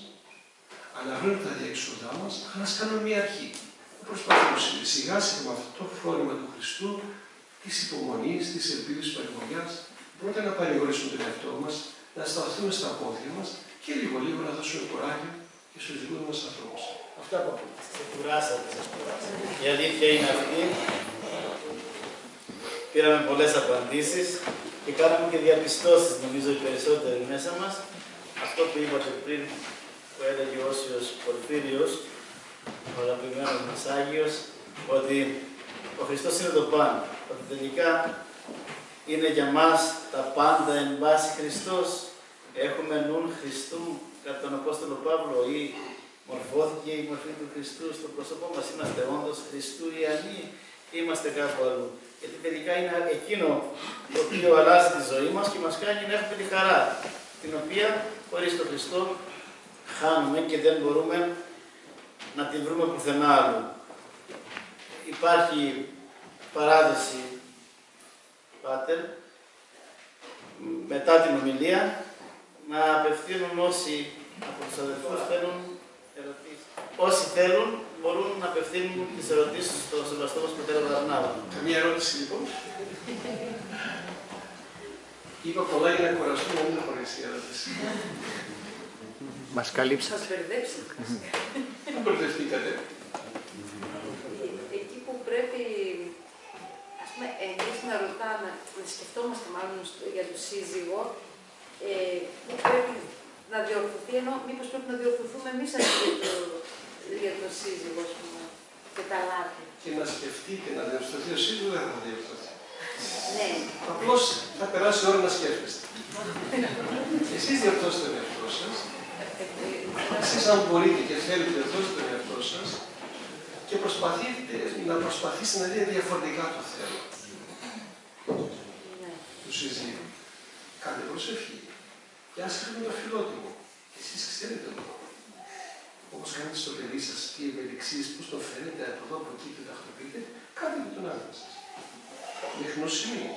Speaker 1: αναγνωρίζουμε τα διέξοδά μας, αλλά κάνουμε μια αρχή. Προσπαθούμε σιγά σιγά με αυτό το φόρημα του Χριστού, τη υπομονή, τη ελπίδα της παρηγοριάς, πρώτα να παρηγορήσουμε τον εαυτό μας, να σταθούμε στα πόδια μας και λίγο λίγο να δώσουμε κουράγιο και στους δικούς μας ανθρώπους. Αυτά από αυτό.
Speaker 2: Κουράσατε, σας κουράσατε. Η αλήθεια είναι αυτή. Πήραμε πολλές απαντήσεις και κάναμε και διαπιστώσεις, νομίζω, οι περισσότεροι μέσα μας. Αυτό που είπατε πριν, που έλεγε ο Όσιος Πορφύριος, ο αγαπημένος μας Άγιος, ότι ο Χριστός είναι το πάνω. Ότι τελικά είναι για μας τα πάντα εν βάση Χριστός. Έχουμε νουν Χριστού κατά τον Απόστολο Παύλο ή μορφώθηκε η μορφή του Χριστού στο πρόσωπό μας. Είμαστε όντως Χριστού ιανοί ή είμαστε κάπου αλλού. Γιατί τελικά είναι εκείνο το οποίο αλλάζει τη ζωή μας και μας κάνει να έχουμε τη χαρά, την οποία χωρίς τον Χριστό χάνουμε και δεν μπορούμε να την βρούμε πουθενά άλλου. Υπάρχει παράδοση, Πάτερ, μετά την ομιλία, να απευθύνουν όσοι από τους αδελφούς θέλουν ερωτήσεις. Όσοι θέλουν μπορούν να απευθύνουν τις ερωτήσεις στο σεβαστό μας πατέρα Βαρνάβα.
Speaker 1: Καμία ερώτηση λοιπόν. Είπα πολλά για να κουραστούμε, να μην χωρίσει η ερώτηση.
Speaker 3: Μας καλύψατε.
Speaker 4: Σας μπερδέψα.
Speaker 1: Δεν μπερδευτήκατε.
Speaker 4: Εκεί που πρέπει, ας πούμε, εμείς να ρωτάμε, να σκεφτόμαστε μάλλον στο- για το σύζυγο, ε, που πρέπει να διορθωθεί, ενώ μήπως πρέπει να διορθωθούμε εμείς αντί για το, για το σύζυγο, ας πούμε, και τα λάθη.
Speaker 1: Και να σκεφτείτε να διορθωθεί ο σύζυγος δεν θα διορθωθεί.
Speaker 4: Ναι,
Speaker 1: Απλώς θα περάσει η ώρα να σκέφτεστε. Εσείς διορθώστε τον εαυτό σας.
Speaker 4: ε, ε,
Speaker 1: Εσείς αν μπορείτε και θέλετε διορθώστε τον εαυτό σας και προσπαθείτε να προσπαθήσετε να δείτε διαφορετικά το θέμα
Speaker 4: ναι.
Speaker 1: του συζύγου. Κάντε προσευχή. Και άσχετα με το φιλότιμο. Εσείς ξέρετε το. Όπως κάνετε στο παιδί σας τι ευελιξίες, πώς το φαίνεται από εδώ, από εκεί, τι τακτοποιείτε, κάντε με τον άντρα σας. Με γνωσιμία.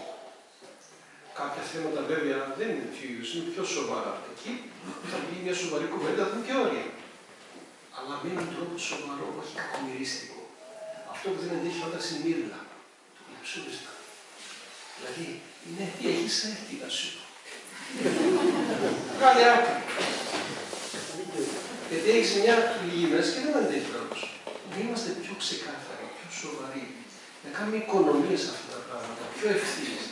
Speaker 1: Κάποια θέματα βέβαια δεν είναι πιο ίδιους, είναι πιο σοβαρά. Εκεί θα βγει μια σοβαρή κουβέντα, θα είναι και όρια. Αλλά με έναν τρόπο σοβαρό, όχι κακομυρίστικο. Αυτό που δεν αντέχει όταν είναι μύρλα. Το κλεψούριστα. Δηλαδή, ναι, τι έχεις έρθει να σου. Κάνε άκρη. Γιατί έχεις μια λίγη μέσα και δεν αντέχει άλλος. Να είμαστε πιο ξεκάθαροι, πιο σοβαροί. Να κάνουμε οικονομίες σε αυτά τα πράγματα, πιο ευθύνες.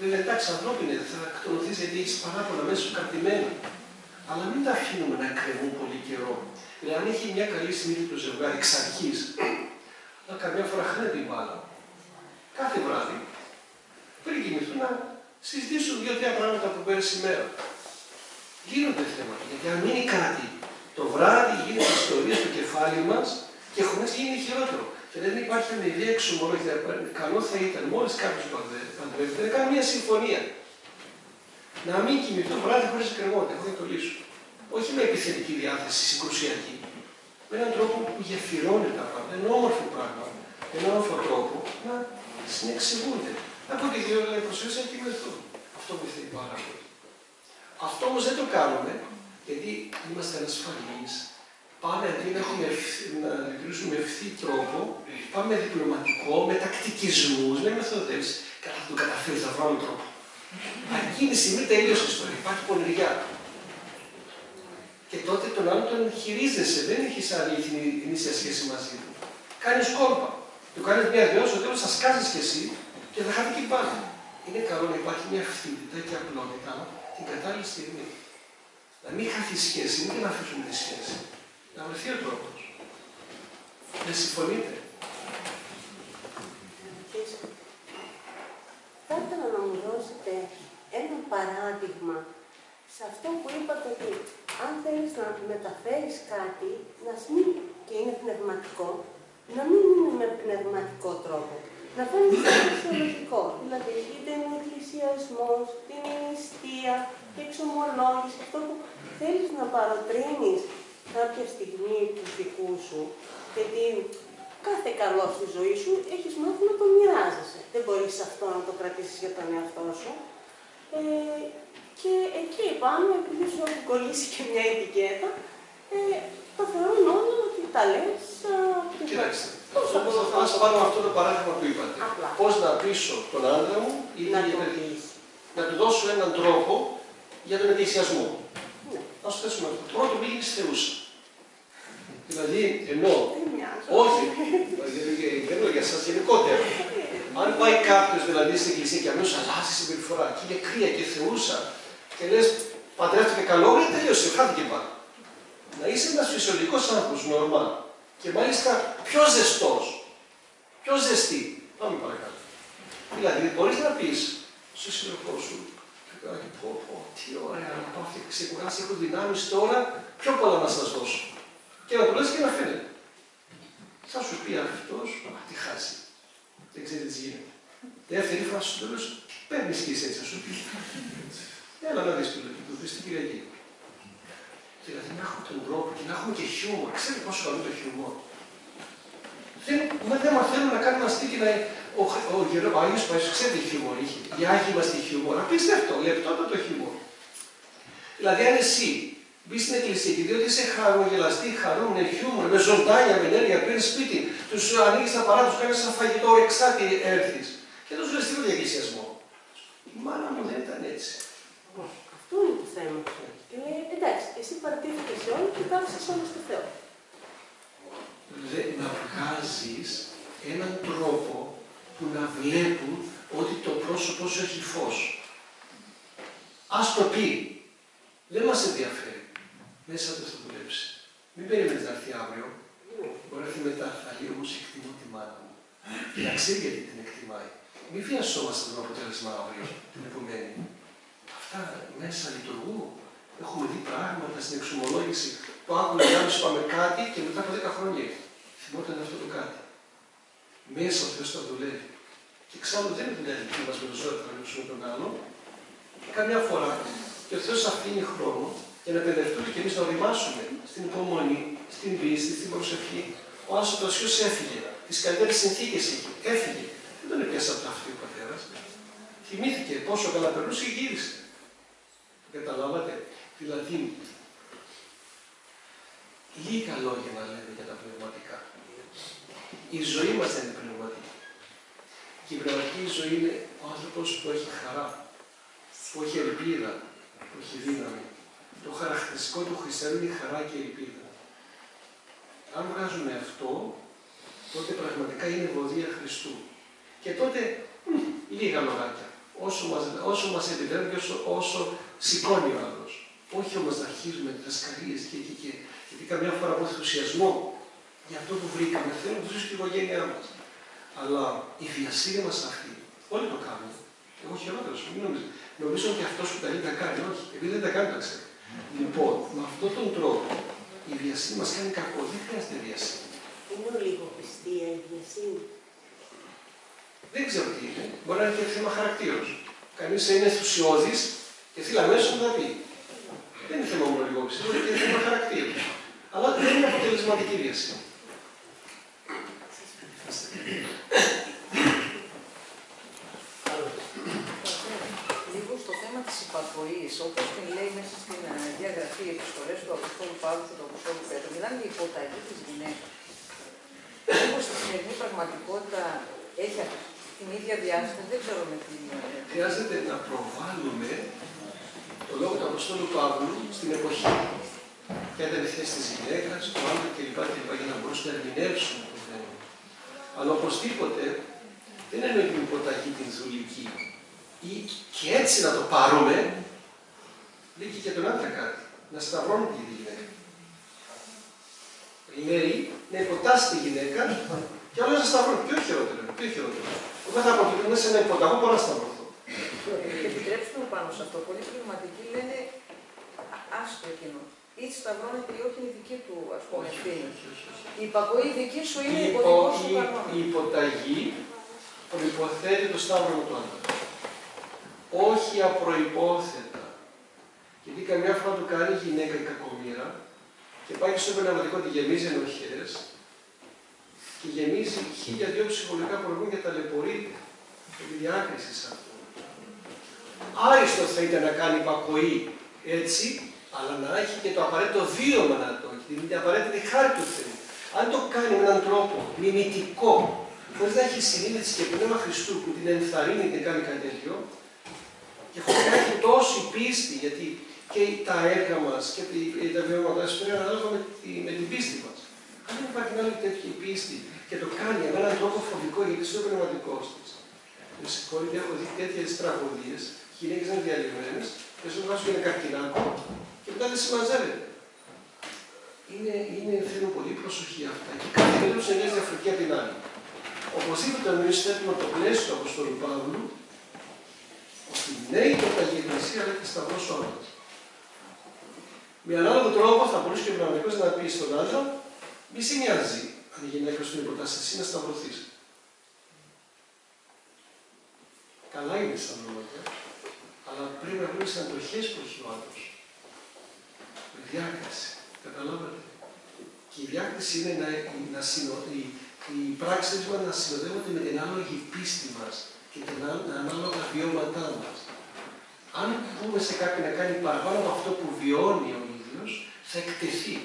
Speaker 1: Βέβαια, εντάξει, ανθρώπινε, θα κτονωθείς γιατί έχεις παράπονα μέσα σου κρατημένα. Αλλά μην τα αφήνουμε να κρεμούν πολύ καιρό. Δηλαδή, αν έχει μια καλή συνήθεια το ζευγάρι εξ αρχής, να καμιά φορά χάνει την μπάλα. Κάθε βράδυ, πριν κοιμηθούν, να συζητήσουν δύο-τρία πράγματα που πέρασε η μέρα. Γίνονται θέματα. Γιατί αν μείνει κάτι το βράδυ, γίνεται ιστορία στο κεφάλι μας και χωρίς γίνει χειρότερο. Και δεν υπάρχει αμοιβή εξομολόγηση. Καλό θα ήταν μόλις κάποιος παντρεύεται να κάνει μια συμφωνία. Να μην κοιμηθεί το βράδυ χωρίς κρεμότητα, χωρί να το λύσω. Όχι με επιθετική διάθεση, συγκρουσιακή. Με έναν τρόπο που γεφυρώνει τα πράγματα, ένα όμορφο πράγμα, με έναν όμορφο τρόπο να συνεξηγούνται. Να πω και δύο λόγια προσφέρει να κοιμηθούν. Αυτό βοηθάει πάρα πολύ. Αυτό όμως δεν το κάνουμε γιατί είμαστε ανασφαλεί. Πάμε αντί να, έχουμε ευθύ- να λειτουργήσουμε με ευθύ τρόπο, πάμε με διπλωματικό, με τακτικισμούς, με μεθοδεύσεις. Κατά θα το καταφέρεις, θα βρούμε τρόπο. Αλλά εκείνη τη στιγμή τελείωσε η ιστορία. Υπάρχει πονηριά. Και τότε τον άλλον τον χειρίζεσαι, δεν έχεις άλλη την- την ίσια σχέση μαζί του. Κάνεις κόλπα. Του κάνεις μια δυο, στο τέλος θα σκάσεις κι εσύ και θα χάνει και πάνω. Είναι καλό να υπάρχει μια ευθύτητα και απλότητα την κατάλληλη στιγμή. Να μην χαθεί η σχέση, μην την αφήσουμε τη σχέση. Να βρεθεί ο τρόπος. Δεν συμφωνείτε.
Speaker 5: Θα ήθελα να μου δώσετε ένα παράδειγμα σε αυτό που είπατε ότι αν θέλεις να μεταφέρεις κάτι, να μην και είναι πνευματικό, να μην είναι με πνευματικό τρόπο. Να φαίνεται σαν φυσιολογικό. Δηλαδή, είτε είναι εκκλησιασμός, είτε είναι νηστεία, και εξομολόγηση, αυτό που θέλεις να παροτρύνεις κάποια στιγμή τους δικούς σου, γιατί κάθε καλό στη ζωή σου έχεις μάθει να το μοιράζεσαι. Δεν μπορείς αυτό να το κρατήσεις για τον εαυτό σου. Ε, και εκεί πάνω, επειδή σου έχουν κολλήσει και μια ετικέτα, ε, το θεωρούν όλα ότι τα λες... α, και
Speaker 1: Κοιτάξτε,
Speaker 5: Πώς
Speaker 1: αυτό
Speaker 5: θα
Speaker 1: που
Speaker 5: το
Speaker 1: θα
Speaker 5: πω.
Speaker 1: σας πάρω αυτό το παράδειγμα που είπατε.
Speaker 5: Απλά.
Speaker 1: Πώς να πείσω τον άντρα μου ή
Speaker 5: Να
Speaker 1: την
Speaker 5: το
Speaker 1: γυναίκα.
Speaker 5: πεις.
Speaker 1: να του δώσω έναν τρόπο για τον εκκλησιασμό.
Speaker 5: Ναι.
Speaker 1: Α το θέσουμε αυτό. Πρώτο πήγαινε στη θεούσα. Δηλαδή, ενώ
Speaker 5: Δεν μοιάζω.
Speaker 1: όχι, δεν λέω για εσά γενικότερα. Αν πάει κάποιος δηλαδή στην εκκλησία και αμέσως αλλάζει συμπεριφορά και είναι κρύα και θεούσα και λες παντρεύτηκε καλό, δεν τελείωσε, χάθηκε πάνω. Να είσαι ένας φυσιολογικός άνθρωπος, νορμάλ. Και μάλιστα πιο ζεστός. Πιο ζεστή. Πάμε παρακάτω. Δηλαδή, μπορείς να πεις στο σύντροφό σου, και πω, πω, τι ωραία, να πάω αυτή ξεκουράσει, έχω δυνάμει τώρα, πιο πολλά να σα δώσω. Και να του λες και να φαίνεται. Θα σου πει αυτό, α, τι χάσει. Δεν ξέρει τι γίνεται. Δεύτερη φάση σου τέλο, παίρνει και εσύ έτσι, θα σου πει. Έλα να δει το λέει, το δει την Κυριακή. Δηλαδή να έχουμε τον τρόπο και να έχουμε και χιούμορ. Ξέρει πόσο καλό είναι το χιούμορ. Δεν, μα δεν μαθαίνουν να κάνουν αστεί και να. Ο, ο, ο, ο Άγιος Παϊσός ξέρει τι χιούμορ είχε. Οι Άγιοι είμαστε χιούμορ. Απίστευτο, λεπτότατο χιούμορ. Δηλαδή αν εσύ μπεις στην εκκλησία και διότι είσαι χαρογελαστή, χαρούμενη, χιούμορ, με ζωντάνια, με ενέργεια, παίρνεις σπίτι, τους ανοίγεις τα παρά, τους κάνεις ένα φαγητό, ρεξάτι έρθεις. Και τους λε τίποτα για εκκλησιασμό. Η μάνα μου δεν ήταν έτσι.
Speaker 5: Αυτό είναι το θέμα. Και λέει, εντάξει, εσύ παρατήθηκε σε όλο και κάθεσαι όλο στο Θεό.
Speaker 1: Δε, να βγάζεις έναν τρόπο που να βλέπουν ότι το πρόσωπό σου έχει φως. Ας το πει. Δεν μας ενδιαφέρει. Μέσα δεν θα δουλέψει. Μην περιμένεις να έρθει αύριο. Μπορεί να έρθει μετά. Θα λέει όμως εκτιμώ τη μάνα μου. Και να ξέρει γιατί την εκτιμάει. Μην βιαζόμαστε το αποτέλεσμα αύριο, την επομένη. Αυτά μέσα λειτουργούν. Έχουμε δει πράγματα στην εξομολόγηση που άκουγε οι άλλοι είπαμε κάτι και μετά από 10 χρόνια θυμόταν αυτό το κάτι. Μέσα ο Θεός τα δουλεύει. Και εξάλλου δεν είναι δουλειά δική μας με το ζώο να λείψουμε τον άλλο. Καμιά φορά και ο Θεός αφήνει χρόνο για να παιδευτούμε και εμείς να οριμάσουμε στην υπομονή, στην πίστη, στην προσευχή. Ο άλλος ο Τωσίος έφυγε. Τις καλύτερες συνθήκες είχε. Έφυγε. Δεν τον έπιασε από το αυτή ο πατέρας. Θυμήθηκε πόσο καλά περνούσε και γύρισε. Το καταλάβατε. Δηλαδή, λίγα λόγια να λέμε για τα πνευματικά. Η ζωή μας δεν είναι πνευματική. Και η πνευματική ζωή είναι ο άνθρωπος που έχει χαρά, που έχει ελπίδα, που έχει δύναμη. Το χαρακτηριστικό του χριστιανού είναι η χαρά και η ελπίδα. Αν βγάζουμε αυτό, τότε πραγματικά είναι ευωδία Χριστού. Και τότε μ, λίγα λογάκια. Όσο μας, όσο μας επιτρέπει και όσο, όσο σηκώνει ο άλλος. Όχι όμως να αρχίζουμε διδασκαλίες και εκεί και, γιατί καμιά φορά από ενθουσιασμό για αυτό που βρήκαμε θέλουμε να ζήσουμε την οικογένειά μας. Αλλά η βιασύνη μας αυτή, όλοι το κάνουν. Εγώ χειρότερος, μην νομίζω. Νομίζω ότι αυτός που τα λέει τα κάνει, όχι. Επειδή δεν τα κάνει, τα ξέρει. Λοιπόν, με αυτόν τον τρόπο η βιασύνη μας κάνει κακό. Δεν χρειάζεται βιασύνη.
Speaker 5: Είναι λίγο πιστία η βιασύνη.
Speaker 1: Δεν ξέρω τι είναι. Μπορεί να είναι και θέμα χαρακτήρα. Κανείς είναι ενθουσιώδης και θέλει αμέσως να τα πει. Δεν είναι θέμα μόνο λίγο πιστή, είναι θέμα χαρακτήρα. Αλλά δεν είναι αποτελεσματική βιασύνη.
Speaker 4: Λίγο στο θέμα της υπακοή, όπως την λέει μέσα στην ε, διαγραφή επιστολές του Αποστόλου Παύλου και του Αποστόλου Πέτρου, μιλάνε για υποταγή της γυναίκας. Όπω στη σημερινή πραγματικότητα έχει αυτή την ίδια διάσταση, δεν ξέρω με τι.
Speaker 1: Χρειάζεται να προβάλλουμε το λόγο του Αποστόλου Παύλου στην εποχή. Ποια ήταν η θέση τη γυναίκα, του άντρα κλπ. κλπ. για να μπορούσαν να ερμηνεύσουν το θέμα. Αλλά οπωσδήποτε δεν εννοεί την υποταγή την δουλική. Ή και έτσι να το πάρουμε, λέει και για τον άντρα κάτι. Να σταυρώνει τη γυναίκα. Λέει να υποτάσσει τη γυναίκα και άλλο να σταυρώνει. Ποιο χειρότερο είναι, ποιο χειρότερο. Εγώ θα αποτελούν σε ένα υποταγό, μπορώ να σταυρωθώ.
Speaker 4: Και επιτρέψτε μου πάνω σε αυτό. Πολλοί πνευματικοί λένε «Α, άστο εκείνο. Ή σταυρώνεται ή όχι είναι δική του ας πούμε
Speaker 1: Όχι,
Speaker 4: ευθύνη.
Speaker 1: όχι, όχι, όχι.
Speaker 4: Η υπακοή δική σου είναι
Speaker 1: Η,
Speaker 4: υποδικό
Speaker 1: υπο-
Speaker 4: σου
Speaker 1: η-
Speaker 4: κανόνα.
Speaker 1: η υποταγή προϋποθέτει το σταύρωμα του άντρα. Όχι απροϋπόθετα. Γιατί καμιά φορά του κάνει η γυναίκα η κακομοίρα και πάει και στο πνευματικό τη γεμίζει ενοχές και γεμίζει χίλια δυο ψυχολογικά προβλήματα και ταλαιπωρεί και τη διάκριση σε αυτό. Άριστο θα ήταν να κάνει υπακοή έτσι, αλλά να έχει και το απαραίτητο βίωμα να το έχει, την απαραίτητη χάρη του Θεού. Αν το κάνει με έναν τρόπο μιμητικό, χωρίς να έχει συνείδηση και πνεύμα Χριστού που την ενθαρρύνει και κάνει κάτι τέτοιο, Και χωρίς να έχει τόση πίστη, γιατί και τα έργα μας και τα βιώματά μας πρέπει ανάλογα με, τη, με την πίστη μας. Αν δεν υπάρχει άλλη τέτοια πίστη και το κάνει με έναν τρόπο φοβικό γιατί είναι ο πνευματικός της. Με συγχωρείτε, έχω δει τέτοιες τραγωδίες, γυναίκες είναι διαλυμένες και σου βάζουν ένα καρκινάκο και μετά δεν συμμαζεύεται. Είναι, είναι, θέλουν πολύ προσοχή αυτά και κάθε περίπτωση είναι διαφορετική από την άλλη. Οπωσδήποτε εμεί θέτουμε το πλαίσιο του Αποστόλου Παύλου ότι ναι, η προταγή Εκκλησία αλλά και σταυρός όρμα. Με ανάλογο τρόπο θα μπορούσε και ο πνευματικό να πεις στον άντρα, μη σε νοιάζει αν η γυναίκα σου είναι προτάσει εσύ να σταυρωθείς. Καλά είναι σαν νόματα, αλλά πρέπει να βρει αντοχέ προς ο άλλο. Με διάκριση. Καταλάβατε. Και η διάκριση είναι να, να συνο, η, η πράξη μα να συνοδεύονται με την άλογη πίστη μας και την ανάλογα βιώματά μας. Αν πούμε σε κάποιον να κάνει παραπάνω από αυτό που βιώνει ο ίδιος, θα εκτεθεί.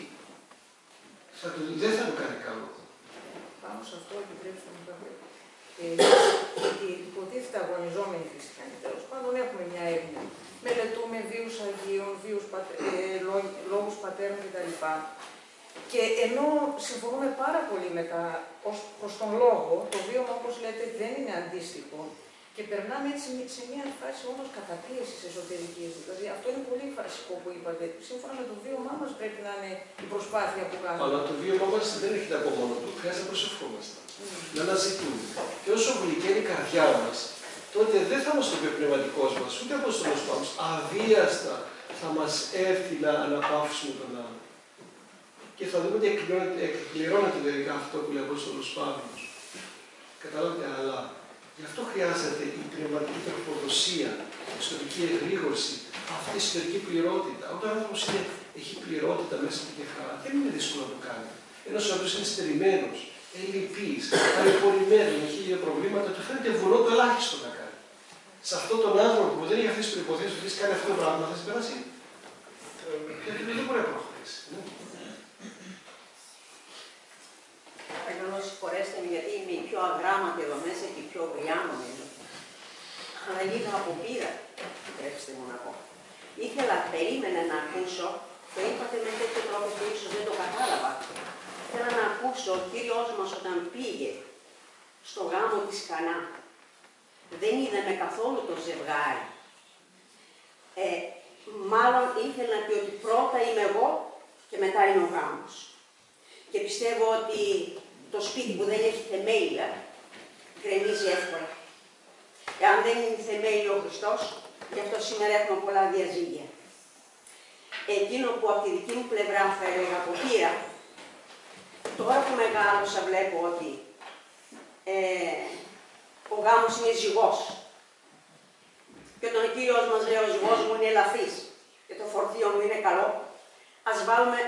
Speaker 1: Θα το, δεν θα το κάνει καλό.
Speaker 4: Πάνω σε αυτό επιτρέψτε μου κάποιο. Ε, υποτίθεται αγωνιζόμενοι χριστιανοί, τέλος πάντων έχουμε μια έρευνα. Μελετούμε βίους Αγίων, βίους πατε, ε, λόγους πατέρων κτλ. Και ενώ συμφωνούμε πάρα πολύ με τα, ως, προς τον λόγο, το βίωμα όπως λέτε δεν είναι αντίστοιχο και περνάμε έτσι σε μια φάση όμως καταπίεσης εσωτερικής. Δηλαδή αυτό είναι πολύ βασικό που είπατε. Σύμφωνα με το βίωμά μας πρέπει να είναι η προσπάθεια που κάνουμε.
Speaker 1: Αλλά το βίωμά μας δεν έρχεται από μόνο του. Χρειάζεται να προσευχόμαστε. Mm. Να αναζητούμε. Και όσο γλυκαίνει η καρδιά μας, τότε δεν θα μας το πει ο πνευματικός μας, ούτε από τον μας. Αβίαστα θα μας έρθει να αναπαύσουμε τον άλλο. Και θα δούμε ότι εκπληρώνεται τελικά αυτό που λέει ο Απόστολος Παύλος. Καταλάβετε, αλλά γι' αυτό χρειάζεται η πνευματική τροφοδοσία, η ιστορική εγρήγορση, αυτή η ιστορική πληρότητα. Όταν ο άνθρωπος έχει πληρότητα μέσα του και χαρά, δεν είναι δύσκολο να το κάνει. Ένας άνθρωπο είναι στερημένος, ελλειπής, ταλαιπωρημένο, με χίλια προβλήματα, του φαίνεται βουνό το ελάχιστο να κάνει. Σε αυτόν τον άνθρωπο που δεν έχει αυτές τις προποθέσει, που κάνει αυτό το πράγμα, θα συμπεράσει. Γιατί δεν μπορεί να προχωρήσει. Ναι.
Speaker 5: Παρακαλώ, συγχωρέστε με γιατί είμαι η πιο αγράμματη εδώ μέσα και η πιο γριά νομίζω. Αλλά λίγα από πείρα, επιτρέψτε μου να πω. Ήθελα, περίμενα να ακούσω, το είπατε με τέτοιο τρόπο που ίσως δεν το κατάλαβα. Ήθελα να ακούσω ο Κύριος μας όταν πήγε στο γάμο της Κανά. Δεν είδαμε καθόλου το ζευγάρι. Ε, μάλλον ήθελα να πει ότι πρώτα είμαι εγώ και μετά είναι ο γάμος. Και πιστεύω ότι το σπίτι που δεν έχει θεμέλια γκρεμίζει εύκολα. Εάν δεν είναι θεμέλιο ο Χριστός, γι' αυτό σήμερα έχουμε πολλά διαζύγια. Εκείνο που από τη δική μου πλευρά θα έλεγα από πείρα, τώρα που μεγάλωσα βλέπω ότι ε, ο γάμος είναι ζυγός. Και όταν ο Κύριος μας λέει ο ζυγός μου είναι ελαφρύς και το φορτίο μου είναι καλό, ας βάλουμε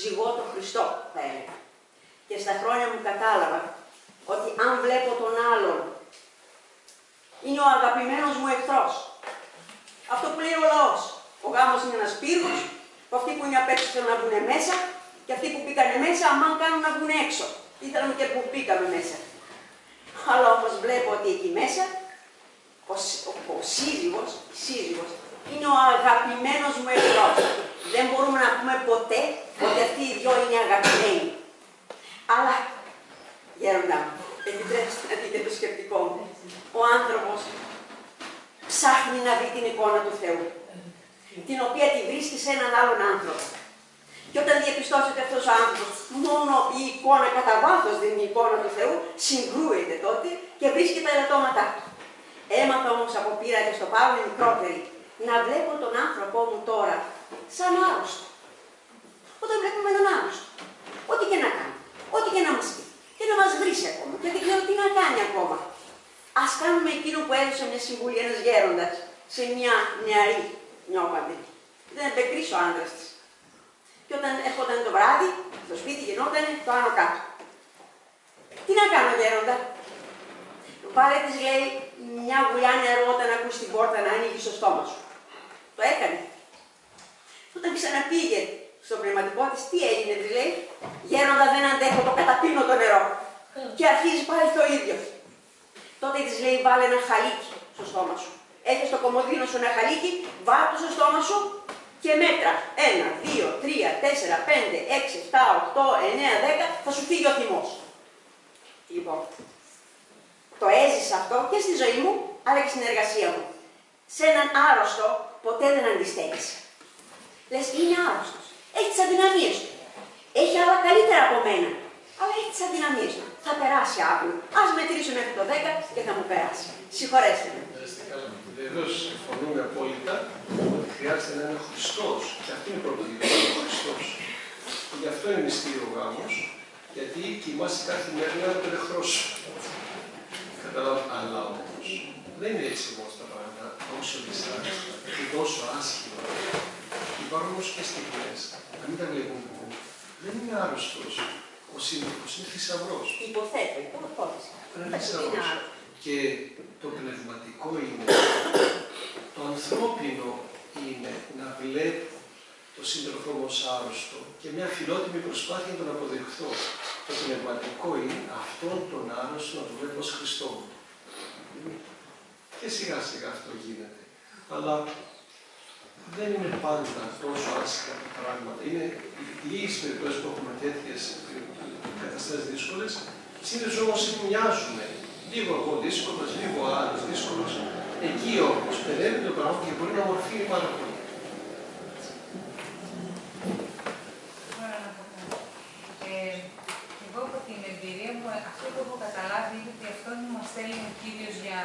Speaker 5: ζυγό το Χριστό, θα έλεγα. Και στα χρόνια μου κατάλαβα ότι αν βλέπω τον άλλον, είναι ο αγαπημένος μου εχθρός. Αυτό που λέει ο λαός. Ο γάμος είναι ένας πύργος, που αυτοί που είναι απ' έξω θέλουν να βγουν μέσα και αυτοί που πήκανε μέσα, αμάν κάνουν να βγουν έξω. Ήθελαμε και που πήκαμε μέσα. Αλλά όμως βλέπω ότι εκεί μέσα, ο, ο, ο σύζυγος, σύζυγος, είναι ο αγαπημένος μου εχθρός. Δεν μπορούμε να πούμε ποτέ ότι αυτοί οι δυο είναι αγαπημένοι. Αλλά, γέροντα μου, επιτρέψτε να δείτε το σκεπτικό μου. Ο άνθρωπος ψάχνει να δει την εικόνα του Θεού, την οποία τη βρίσκει σε έναν άλλον άνθρωπο. Και όταν διαπιστώσει ότι αυτός ο άνθρωπος μόνο η εικόνα κατά βάθος δεν είναι η εικόνα του Θεού, συγκρούεται τότε και βρίσκει τα ελαττώματά του. Έμαθα όμως από πείρα και στο Παύλο μικρότερη να βλέπω τον άνθρωπό μου τώρα σαν άρρωστο. Όταν βλέπουμε τον άρρωστο, ό,τι και να κάνει, ό,τι και να μας πει, και να μας βρει ακόμα, και δεν ξέρω τι να κάνει ακόμα. Ας κάνουμε εκείνο που έδωσε μια συμβουλή ένας γέροντας σε μια νεαρή νιώπαντη. Ήταν επεκρίσει ο άντρας της. Και όταν έρχονταν το βράδυ, στο σπίτι γινόταν το άνω κάτω. Τι να κάνω γέροντα; Βάλε της λέει μια βουλιά νερό όταν ακούς την πόρτα να ανοίγεις στο στόμα σου. Το έκανε. Όταν ξαναπήγε στο πνευματικό της, τι έγινε, της λέει, Γέροντας δεν αντέχω, το καταπίνω το νερό. Και αρχίζει πάλι το ίδιο. Τότε της λέει, βάλε ένα χαλίκι στο στόμα σου. Έχεις το κομμωδίνο σου ένα χαλίκι, βάρ' το στο στόμα σου και μέτρα. Ένα, δύο, τρία, τέσσερα, πέντε, έξι, εφτά, οχτώ, εννέα, δέκα, θα σου φύγει ο θυμός. Λοιπόν, το έζησα αυτό και στη ζωή μου, αλλά και στην εργασία μου. Σε έναν άρρωστο ποτέ δεν αντιστέκεις. Λες, είναι άρρωστος. Έχει τις αδυναμίες του. Έχει άλλα καλύτερα από μένα. Αλλά έχει τις αδυναμίες του. Θα περάσει αύριο. Ας μετρήσω μέχρι το 10 και θα μου περάσει. Συγχωρέστε με.
Speaker 1: Βεβαίως συμφωνούμε απόλυτα ότι χρειάζεται να είναι ο Χριστός. Και αυτή είναι η πρώτη ο Χριστός. Και γι' αυτό είναι μυστήριο ο γάμος, γιατί κοιμάσαι κάθε μέρα με τον εχθρό σου. Καταλάβω, αλλά όμως δεν είναι έτσι όμω τα πράγματα, όσο δυσάρεστα και τόσο άσχημα. Υπάρχουν όμω και στιγμές, να μην τα βλέπουμε που δεν είναι άρρωστος ο σύντροφος, είναι θησαυρός.
Speaker 5: Υποθέτω, υποπόθεση.
Speaker 1: Είναι θησαυρός. Και το πνευματικό είναι, το ανθρώπινο είναι να βλέπω το σύντροφό μου ως άρρωστο και μια φιλότιμη προσπάθεια να τον αποδεχθώ. Το πνευματικό είναι αυτόν τον άρρωστο να το βλέπω ως Χριστό. Και σιγά σιγά αυτό γίνεται. Αλλά δεν είναι πάντα τόσο άσχημα τα πράγματα. Είναι λίγε περιπτώσεις που έχουμε τέτοιες καταστάσεις δύσκολες. Συνήθως όμως μοιάζουν. Λίγο εγώ δύσκολο, λίγο άλλο δύσκολο. Εκεί όμως παιδεύει το πράγμα και μπορεί να μορφύνει πάρα πολύ.
Speaker 6: Ε, εγώ από την εμπειρία μου, αυτό που έχω καταλάβει είναι ότι αυτόν που μας θέλει ο Κύριος για,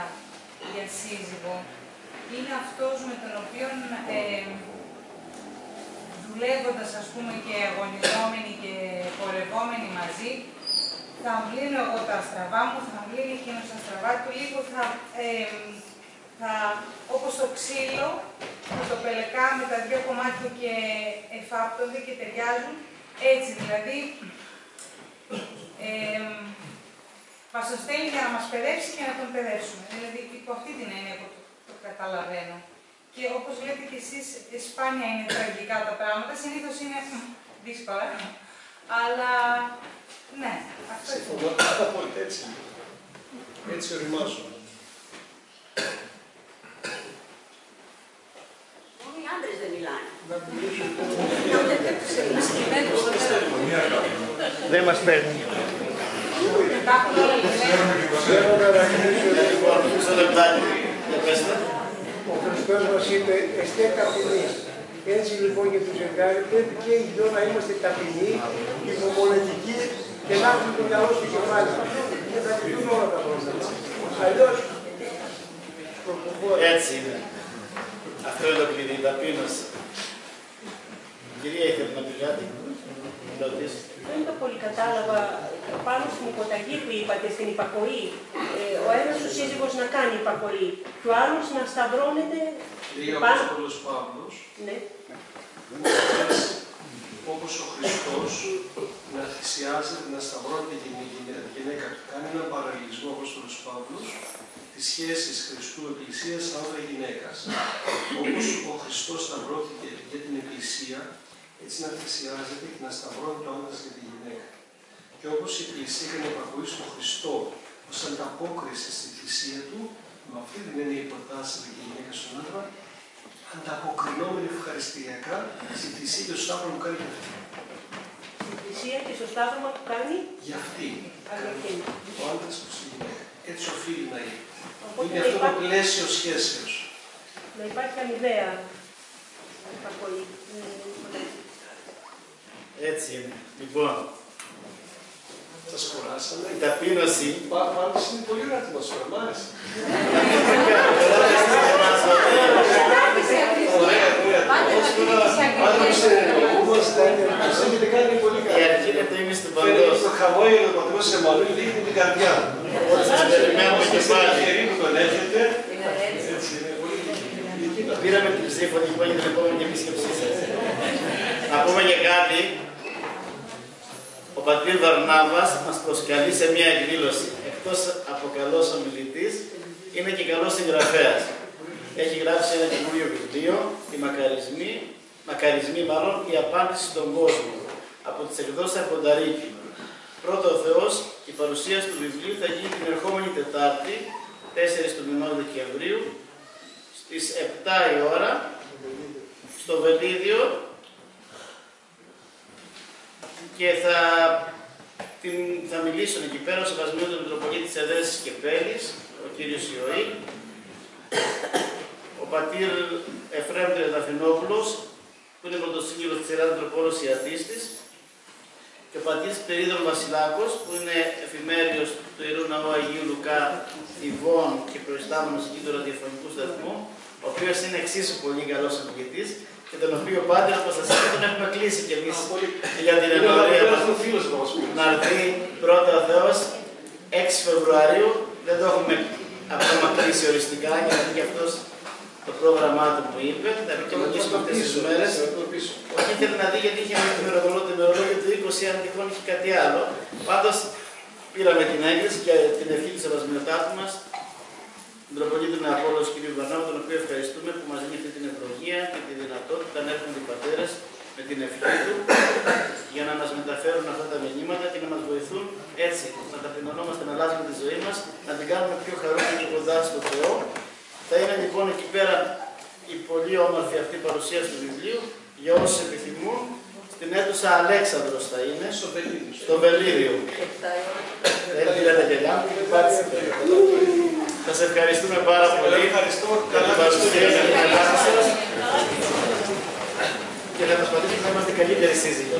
Speaker 6: για σύζυγο είναι αυτός με τον οποίο ε, δουλεύοντας ας πούμε και αγωνιζόμενοι και πορευόμενοι μαζί θα αμπλύνω εγώ τα στραβά μου, θα αμπλύνει εκείνος τα στραβά του, λίγο θα, ε, θα, όπως το ξύλο, που το πελεκάμε τα δύο κομμάτια και εφάπτονται και ταιριάζουν, έτσι δηλαδή, ε, μας στέλνει για να μας παιδεύσει και να τον παιδεύσουμε. Δηλαδή, υπό αυτή την έννοια που το, το καταλαβαίνω. Και όπως λέτε και εσείς, σπάνια είναι τραγικά τα πράγματα, συνήθως είναι δύσκολα. Αλλά, ναι, αυτό είναι.
Speaker 1: Συμφωνώ απόλυτα έτσι. Έτσι οριμάζω.
Speaker 5: Μόνο οι άντρες δεν μιλάνε.
Speaker 7: Δεν μας παίρνει.
Speaker 6: Υπάρχουν όλα λυμμένα.
Speaker 8: Θέλω να ρωτήσω
Speaker 2: Λοιπόν, μισό λεπτάκι. Για πέστε.
Speaker 8: Ο Χριστός μας είπε εστέ ταπεινείς. Έτσι λοιπόν για τους ζευγάρι πρέπει και οι δυο να είμαστε ταπεινοί, υπομονετικοί και να έχουμε το μυαλό στο κεφάλι. Και θα λυθούν όλα τα πράγματα. Αλλιώς προκοπώ.
Speaker 2: Έτσι είναι. Αυτό είναι το κλειδί, η ταπείνωση. Η κυρία ήθελε να πει κάτι. Να ρωτήσει.
Speaker 9: Δεν το πολύ κατάλαβα πάνω στην υποταγή που είπατε, στην υπακοή. Ε, ο ένας ο σύζυγος να κάνει υπακοή και ο άλλος να σταυρώνεται
Speaker 1: Λέει ο
Speaker 9: πάνω.
Speaker 1: Απόστολος Παύλος,
Speaker 9: Ναι.
Speaker 1: όπως ο Χριστός να θυσιάζεται, να σταυρώνεται την γυναίκα του. Κάνει έναν παραλληλισμό ο Απόστολος Παύλος της σχέσης Χριστού Εκκλησίας άντρα γυναίκας. Όπως ο Χριστός σταυρώθηκε για την Εκκλησία, έτσι να θυσιάζεται και να σταυρώνεται ο άντρας για τη γυναίκα. Και όπως η Εκκλησία έκανε επακοή στον Χριστό ως ανταπόκριση στη θυσία του, με αυτή την έννοια υποτάσσεται και η γυναίκας στον άντρα, ανταποκρινόμενη ευχαριστηριακά στη θυσία και στο σταύρο που κάνει για αυτή.
Speaker 9: Στην θυσία και στο σταύρωμα που κάνει,
Speaker 1: Για αυτή.
Speaker 9: αλλά και
Speaker 1: Ο άντρας προς τη γυναίκα. Έτσι οφείλει να είναι.
Speaker 9: Οπότε
Speaker 1: Είναι
Speaker 9: να
Speaker 1: αυτό το
Speaker 9: υπάρχει,
Speaker 1: πλαίσιο σχέσεως.
Speaker 9: να υπάρχει αμοιβαία υπακοή. Ε,
Speaker 2: Έτσι είναι. Λοιπόν,
Speaker 1: Σας κουράσαμε.
Speaker 2: η ταπείνωση.
Speaker 1: Πά- Πάντως είναι πολύ ωραία ατμόσφαιρα, μ' άρεσε. Ωραία, ωραία.
Speaker 6: Πάντα να τηρείς τις
Speaker 1: Πάντως
Speaker 6: αγγελίες.
Speaker 1: είμαστε, μας έχετε κάνει πολύ
Speaker 2: Η
Speaker 1: καλά.
Speaker 2: αρχή είναι το ίμιση του
Speaker 1: Φαίνεται
Speaker 2: παντός.
Speaker 1: το χαμόγελο του πατρός σε μαλλού δείχνει την καρδιά.
Speaker 2: Οπότε σας περιμένουμε και
Speaker 1: Είστε
Speaker 2: πάλι.
Speaker 1: τυχεροί που τον έχετε.
Speaker 6: Είναι έτσι.
Speaker 1: Έτσι είναι πολύ τυχεροί.
Speaker 2: Πήραμε την ψήφο και είπαμε την επόμενη επίσκεψή σας. Να πούμε και κάτι. Ο πατήρ Βαρνάβας μας προσκαλεί σε μια εκδήλωση. Εκτός από καλός ομιλητής, είναι και καλός συγγραφέας. Έχει γράψει ένα καινούριο βιβλίο, «Οι μακαρισμοί», μακαρισμοί μάλλον, «Η απάντηση στον κόσμο», από τις εκδόσεις Αρκονταρίκη. Πρώτο ο Θεός, η παρουσίαση του βιβλίου θα γίνει την ερχόμενη Τετάρτη, 4 του μηνός Δεκεμβρίου, στις 7 η ώρα στο Βελίδιο και θα, την, θα μιλήσουν εκεί πέρα ο Σεβασμίου του Μητροπολίτη της Εδέσης και Πέλης, ο κύριος Ιωή, ο πατήρ Εφραίμ Τριανταφυνόπουλος, που είναι πρωτοσύγγυλος της Ελλάδας Ανθρωπόλος Ιατίστης, και ο πατήρ Περίδων Βασιλάκος, που είναι εφημέριος του Ιερού Ναού Αγίου Λουκά Ιβών και προϊστάμενος εκεί του ραδιοφωνικού σταθμού, ο οποίος είναι εξίσου πολύ καλός ομιλητής και τον οποίο πάντα, όπως σας είπα, τον έχουμε κλείσει κι εμείς για την ενορία να έρθει πρώτα ο Θεός 6 Φεβρουαρίου. Δεν το έχουμε ακόμα κλείσει οριστικά γιατί και αυτός το πρόγραμμά του που είπε, θα επικοινωνήσουμε αυτές τις μέρες. Όχι ήθελε να δει γιατί είχε με το ημερολόγιο του 20 αν τυχόν είχε κάτι άλλο. Πάντως πήραμε την έγκριση και την ευχή της Ευασμιωτάτου μας τον Τροπολίτη Νεαπόλος κ. Βαρνάβου, τον οποίο ευχαριστούμε που μας δίνει αυτή την ευλογία και τη δυνατότητα να έρχονται οι πατέρες με την ευχή του για να μας μεταφέρουν αυτά τα μηνύματα και να μας βοηθούν έτσι να ταπεινωνόμαστε, να αλλάζουμε τη ζωή μας, να την κάνουμε πιο χαρούμενη και κοντά στο Θεό. Θα είναι λοιπόν εκεί πέρα η πολύ όμορφη αυτή παρουσίαση του βιβλίου για όσους επιθυμούν. Στην αίθουσα Αλέξανδρος θα είναι, στο Βελίδιο. Δεν πήρατε γελιά. Μου, Σας ευχαριστούμε πάρα πολύ. για την παρουσία και την Ελλάδα σας και θα προσπαθήσουμε να είμαστε καλύτεροι σύζυγοι.